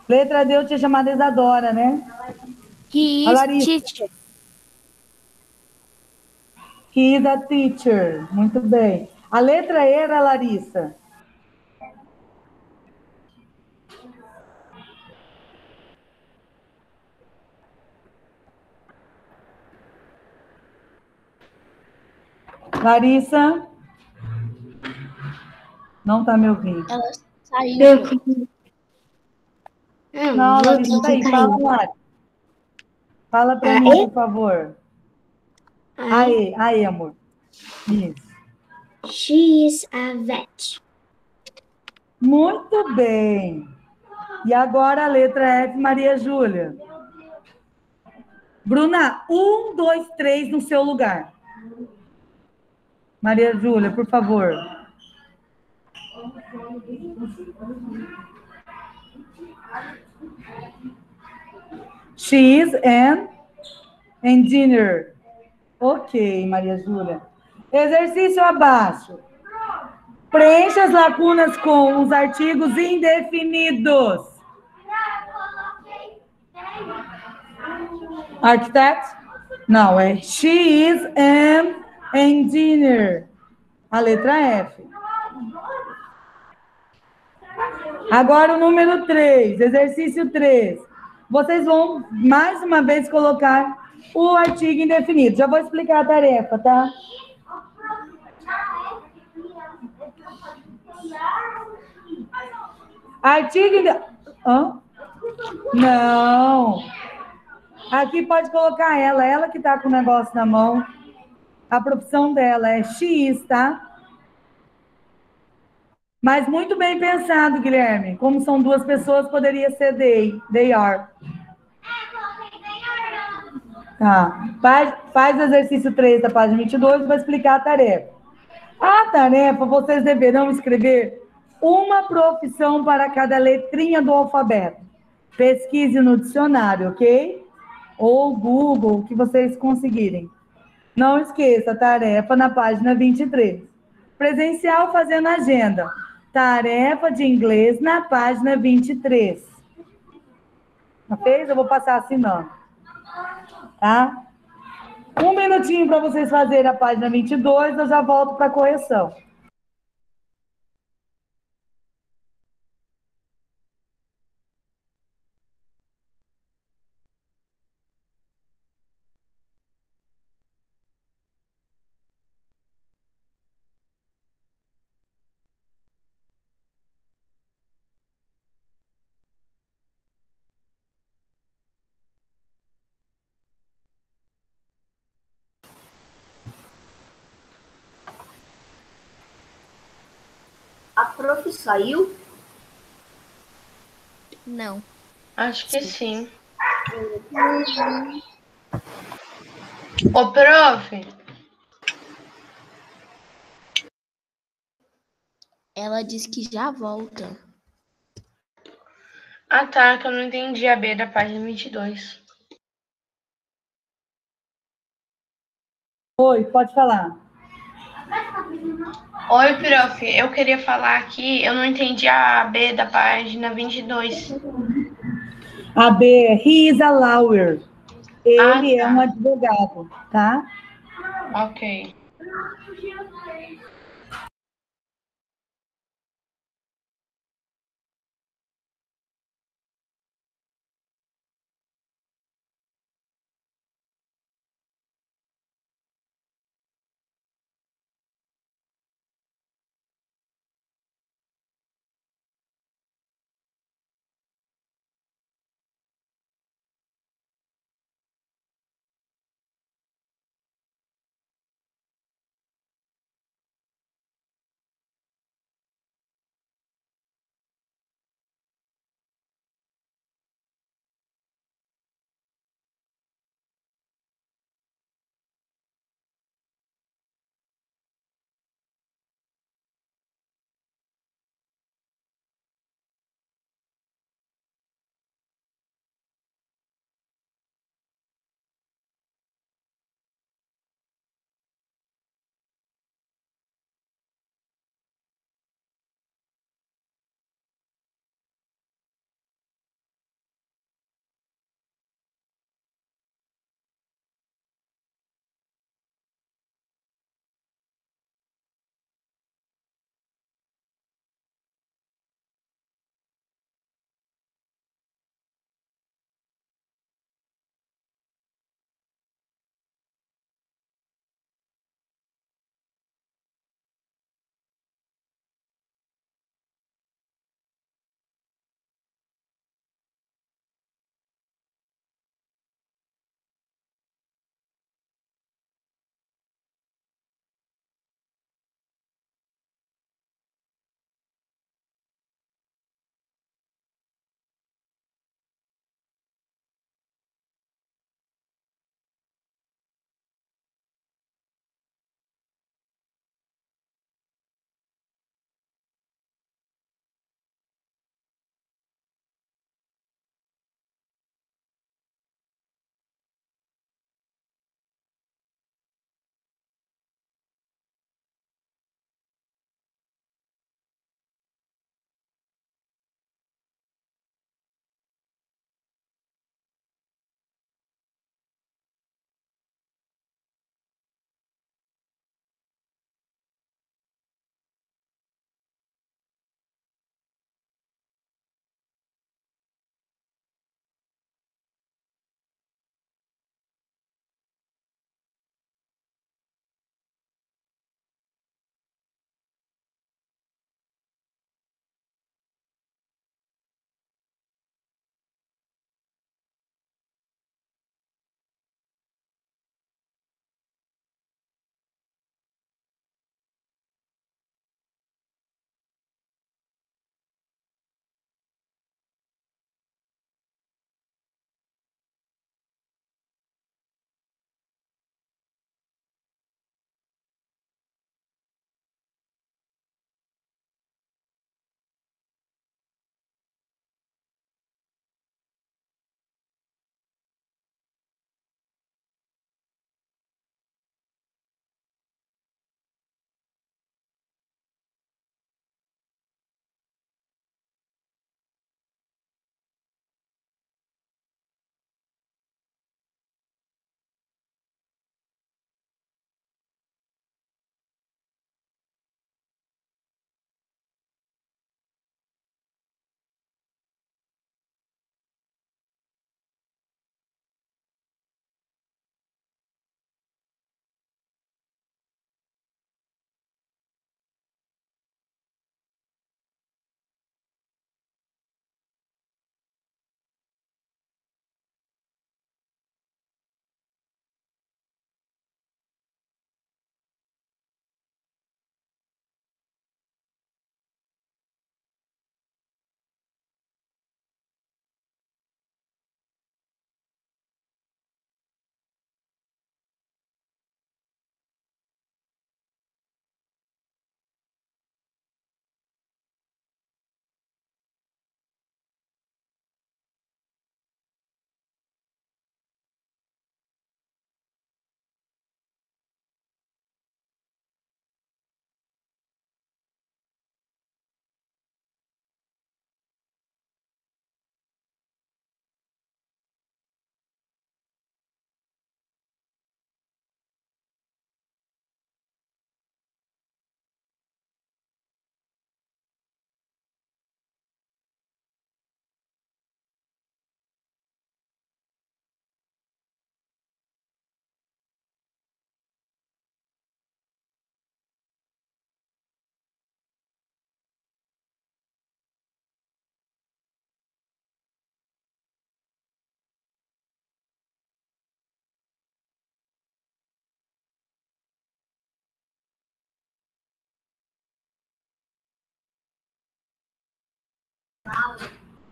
Letra D eu tinha chamado Isadora, né? He A is Larissa. teacher. He is a teacher. Muito bem. A letra E era Larissa. Larissa? Não está me ouvindo. Ela saiu. Não, Larissa, tá aí. Fala, Lari. Fala para mim, por favor. Aê, aê, amor. Isso. She is a vet. Muito bem. E agora a letra F, Maria Júlia. Bruna, um, dois, três no seu lugar. Maria Júlia, por favor. She is an engineer. Ok, Maria Júlia. Exercício abaixo. Preencha as lacunas com os artigos indefinidos. Architect? Não, é she is an engineer. A letra F. Agora o número 3, exercício 3. Vocês vão mais uma vez colocar o artigo indefinido. Já vou explicar a tarefa, tá? Artigo inde... Hã? Não. Aqui pode colocar ela, ela que tá com o negócio na mão. A profissão dela é X, tá? Mas muito bem pensado, Guilherme. Como são duas pessoas, poderia ser they. They are. Tá. Faz, faz exercício 3 da página 22 para explicar a tarefa. A tarefa, vocês deverão escrever uma profissão para cada letrinha do alfabeto. Pesquise no dicionário, ok? Ou Google, o que vocês conseguirem. Não esqueça, a tarefa na página 23. Presencial fazendo agenda. Tarefa de inglês na página 23. Já fez? Eu vou passar assinando. Tá? Um minutinho para vocês fazerem a página 22, eu já volto para a correção. prof saiu? Não. Acho que sim. Ô, prof, Ela disse que já volta. ah tá, que eu não entendi a B da página 22. Oi, pode falar. Oi, prof, eu queria falar aqui, eu não entendi a B da página 22. A B é he is a lawyer. Ele Ah, é tá. um advogado, tá? Ok.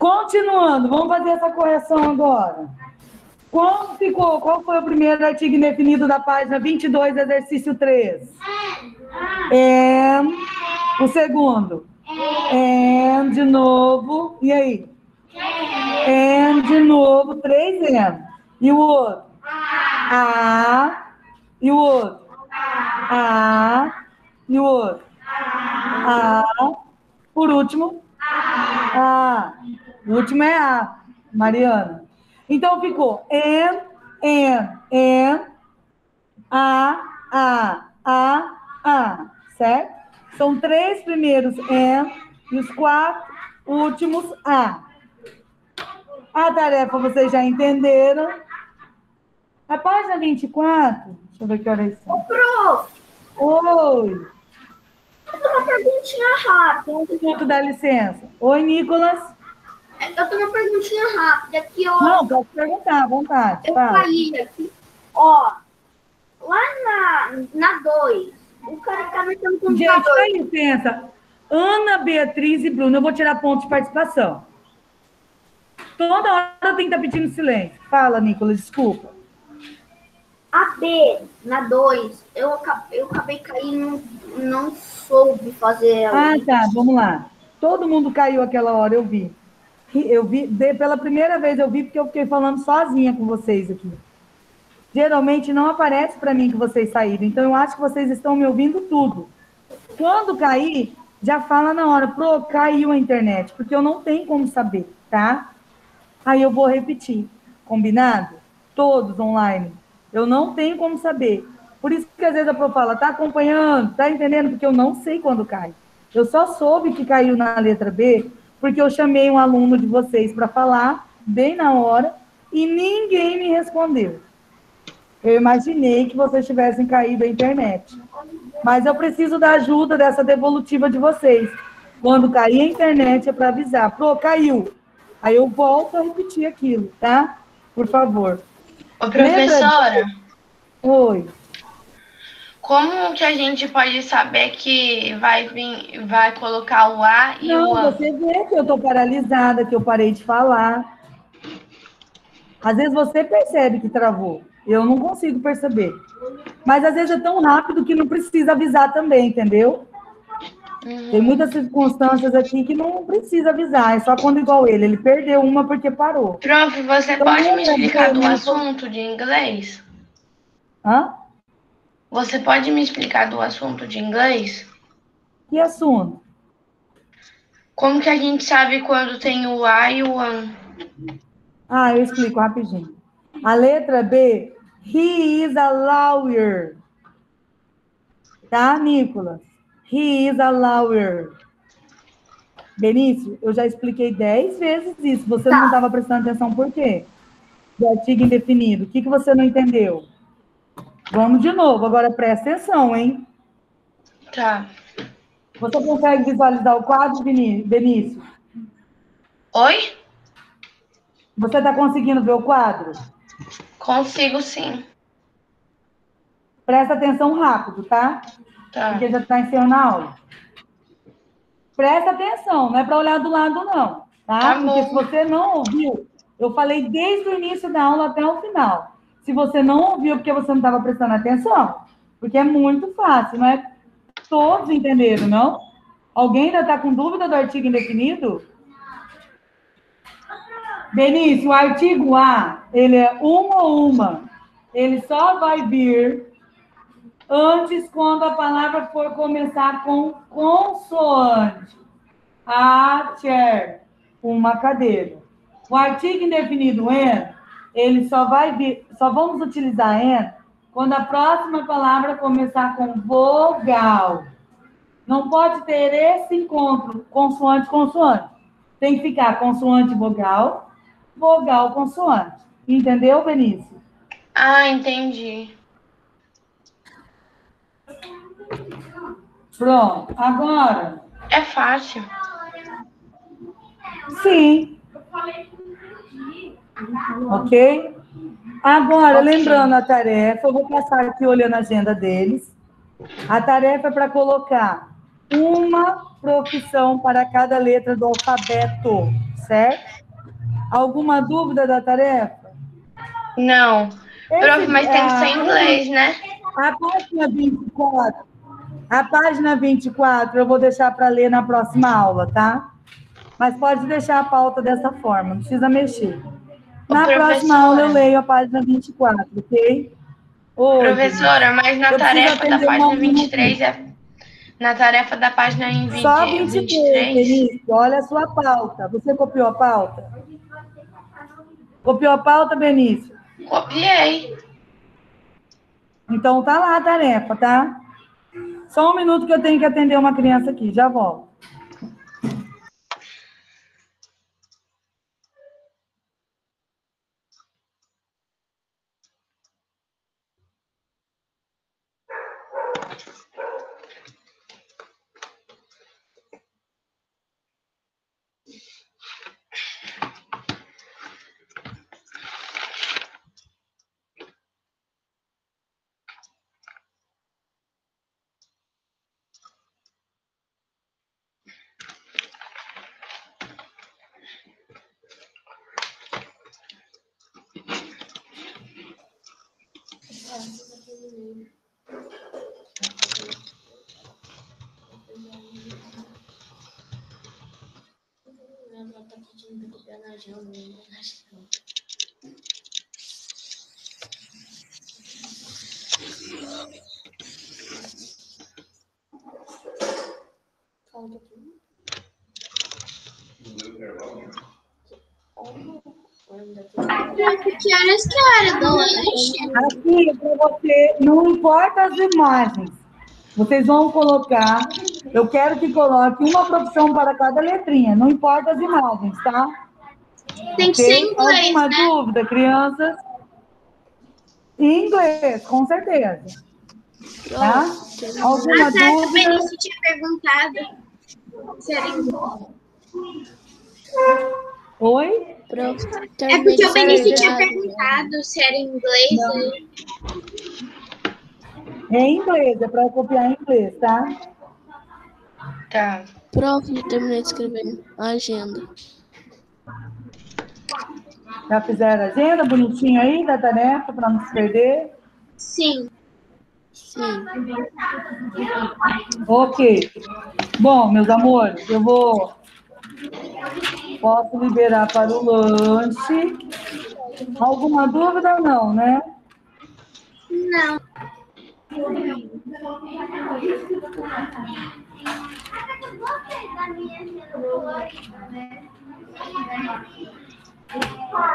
Continuando, vamos fazer essa correção agora. Qual ficou? Qual foi o primeiro artigo indefinido da página 22, exercício 3? And. O segundo? And de novo. E aí? And de novo, três and. E o outro? A. E o outro? A. E o outro? A. Por último? A. O último é A. Mariana. Então ficou and, and, and, a, a, a, a, certo? São três primeiros and e os quatro últimos a. A tarefa vocês já entenderam. A página 24, deixa eu ver que horas são. Prof, Oi, uma perguntinha rápida. minuto, dá licença. Oi, Nicolas. Eu tenho uma perguntinha rápida que eu, Não, pode perguntar, à vontade. eu Fala. caí aqui. Ó, lá na, na 2, o cara tá mexendo com Gente, dá licença. Ana, Beatriz e Bruno, eu vou tirar ponto de participação. Toda hora eu tenho que estar pedindo silêncio. Fala, Nicolas, desculpa. A B, na 2, eu, eu acabei caindo, não soube fazer ela. Ah, tá, vamos lá. Todo mundo caiu aquela hora, eu vi. Eu vi, pela primeira vez eu vi porque eu fiquei falando sozinha com vocês aqui. Geralmente não aparece para mim que vocês saíram, então eu acho que vocês estão me ouvindo tudo. Quando cair, já fala na hora, pro, caiu a internet, porque eu não tenho como saber, tá? Aí eu vou repetir, combinado? Todos online. Eu não tenho como saber. Por isso que às vezes a Pro fala, tá acompanhando, tá entendendo? Porque eu não sei quando cai. Eu só soube que caiu na letra B porque eu chamei um aluno de vocês para falar bem na hora e ninguém me respondeu. Eu imaginei que vocês tivessem caído a internet. Mas eu preciso da ajuda dessa devolutiva de vocês. Quando cair a internet é para avisar. Pro, caiu. Aí eu volto a repetir aquilo, tá? Por favor. Ô, professora, Oi. Como que a gente pode saber que vai vir, vai colocar o A e Não, o A? você vê que eu tô paralisada, que eu parei de falar. Às vezes você percebe que travou. Eu não consigo perceber. Mas às vezes é tão rápido que não precisa avisar também, entendeu? Uhum. Tem muitas circunstâncias aqui que não precisa avisar. É só quando igual ele. Ele perdeu uma porque parou. Prof, você Então, pode me lembra explicar do assunto de inglês? Hã? Você pode me explicar do assunto de inglês? Que assunto? Como que a gente sabe quando tem o A e o AN? Ah, eu explico rapidinho. A letra B, he is a lawyer. Tá, Nicolas? He is a lawyer. Benício, eu já expliquei dez vezes isso. Você não estava prestando atenção por quê? Do artigo indefinido. O que, que você não entendeu? Vamos de novo. Agora presta atenção, hein? Tá. Você consegue visualizar o quadro, Benício? Oi? Você está conseguindo ver o quadro? Consigo sim. Presta atenção rápido, tá? Tá. Porque já está encerrando a aula. Presta atenção, não é para olhar do lado, não. Tá? Tá Porque se você não ouviu, eu falei desde o início da aula até o final. Se você não ouviu, porque você não estava prestando atenção, porque é muito fácil, não é? Todos entenderam, não? Alguém ainda está com dúvida do artigo indefinido? Benício, o artigo A, ele é um ou uma. Ele só vai vir antes quando a palavra for começar com consoante. A chair, uma cadeira. O artigo indefinido en, ele só vai vir, só vamos utilizar en quando a próxima palavra começar com vogal. Não pode ter esse encontro consoante consoante. Tem que ficar consoante vogal, vogal consoante. Entendeu, Benício? Ah, entendi. Pronto. Agora, É fácil. sim. Ok? Agora, Ok. lembrando a tarefa, eu vou passar aqui olhando a agenda deles. A tarefa é para colocar uma profissão para cada letra do alfabeto, certo? Alguma dúvida da tarefa? Não. Prof, mas tem que ser em ah, inglês, né? A página 24. A página 24 eu vou deixar para ler na próxima aula, tá? Mas pode deixar a pauta dessa forma, não precisa mexer. Na próxima aula eu leio a página 24, ok? Hoje, Professora, mas na tarefa da página uma 23 é. Na tarefa da página em 20, Só 23, 23. Benício. Olha a sua pauta. Você copiou a pauta? Copiou a pauta, Benício? Copiei. Então tá lá a tarefa, tá? Só um minuto que eu tenho que atender uma criança aqui, já volto. Prof, que horas que é a hora do lanche? Aqui, para você, não importa as imagens. Vocês vão colocar, eu quero que coloque uma profissão para cada letrinha, não importa as imagens, tá? Tem que Ok? ser em inglês, Alguma né? dúvida, crianças? Em inglês, com certeza. Tá? Alguma Ah, tá, que o dúvida? Benício tinha perguntado. Se era em inglês. Oi? É porque o Benício tinha perguntado se era em inglês. Não. né? É em inglês, é para copiar em inglês, tá? Tá. Prof, terminei de escrever a agenda. Já fizeram a agenda bonitinho aí da tarefa para não se perder? Sim. Sim. Ok. Bom, meus amores, eu vou. Posso liberar para o lanche. Alguma dúvida ou não, né? Não.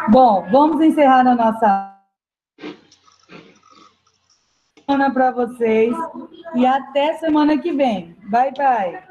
Bom, vamos encerrar a nossa semana para vocês e até semana que vem. Bye, bye.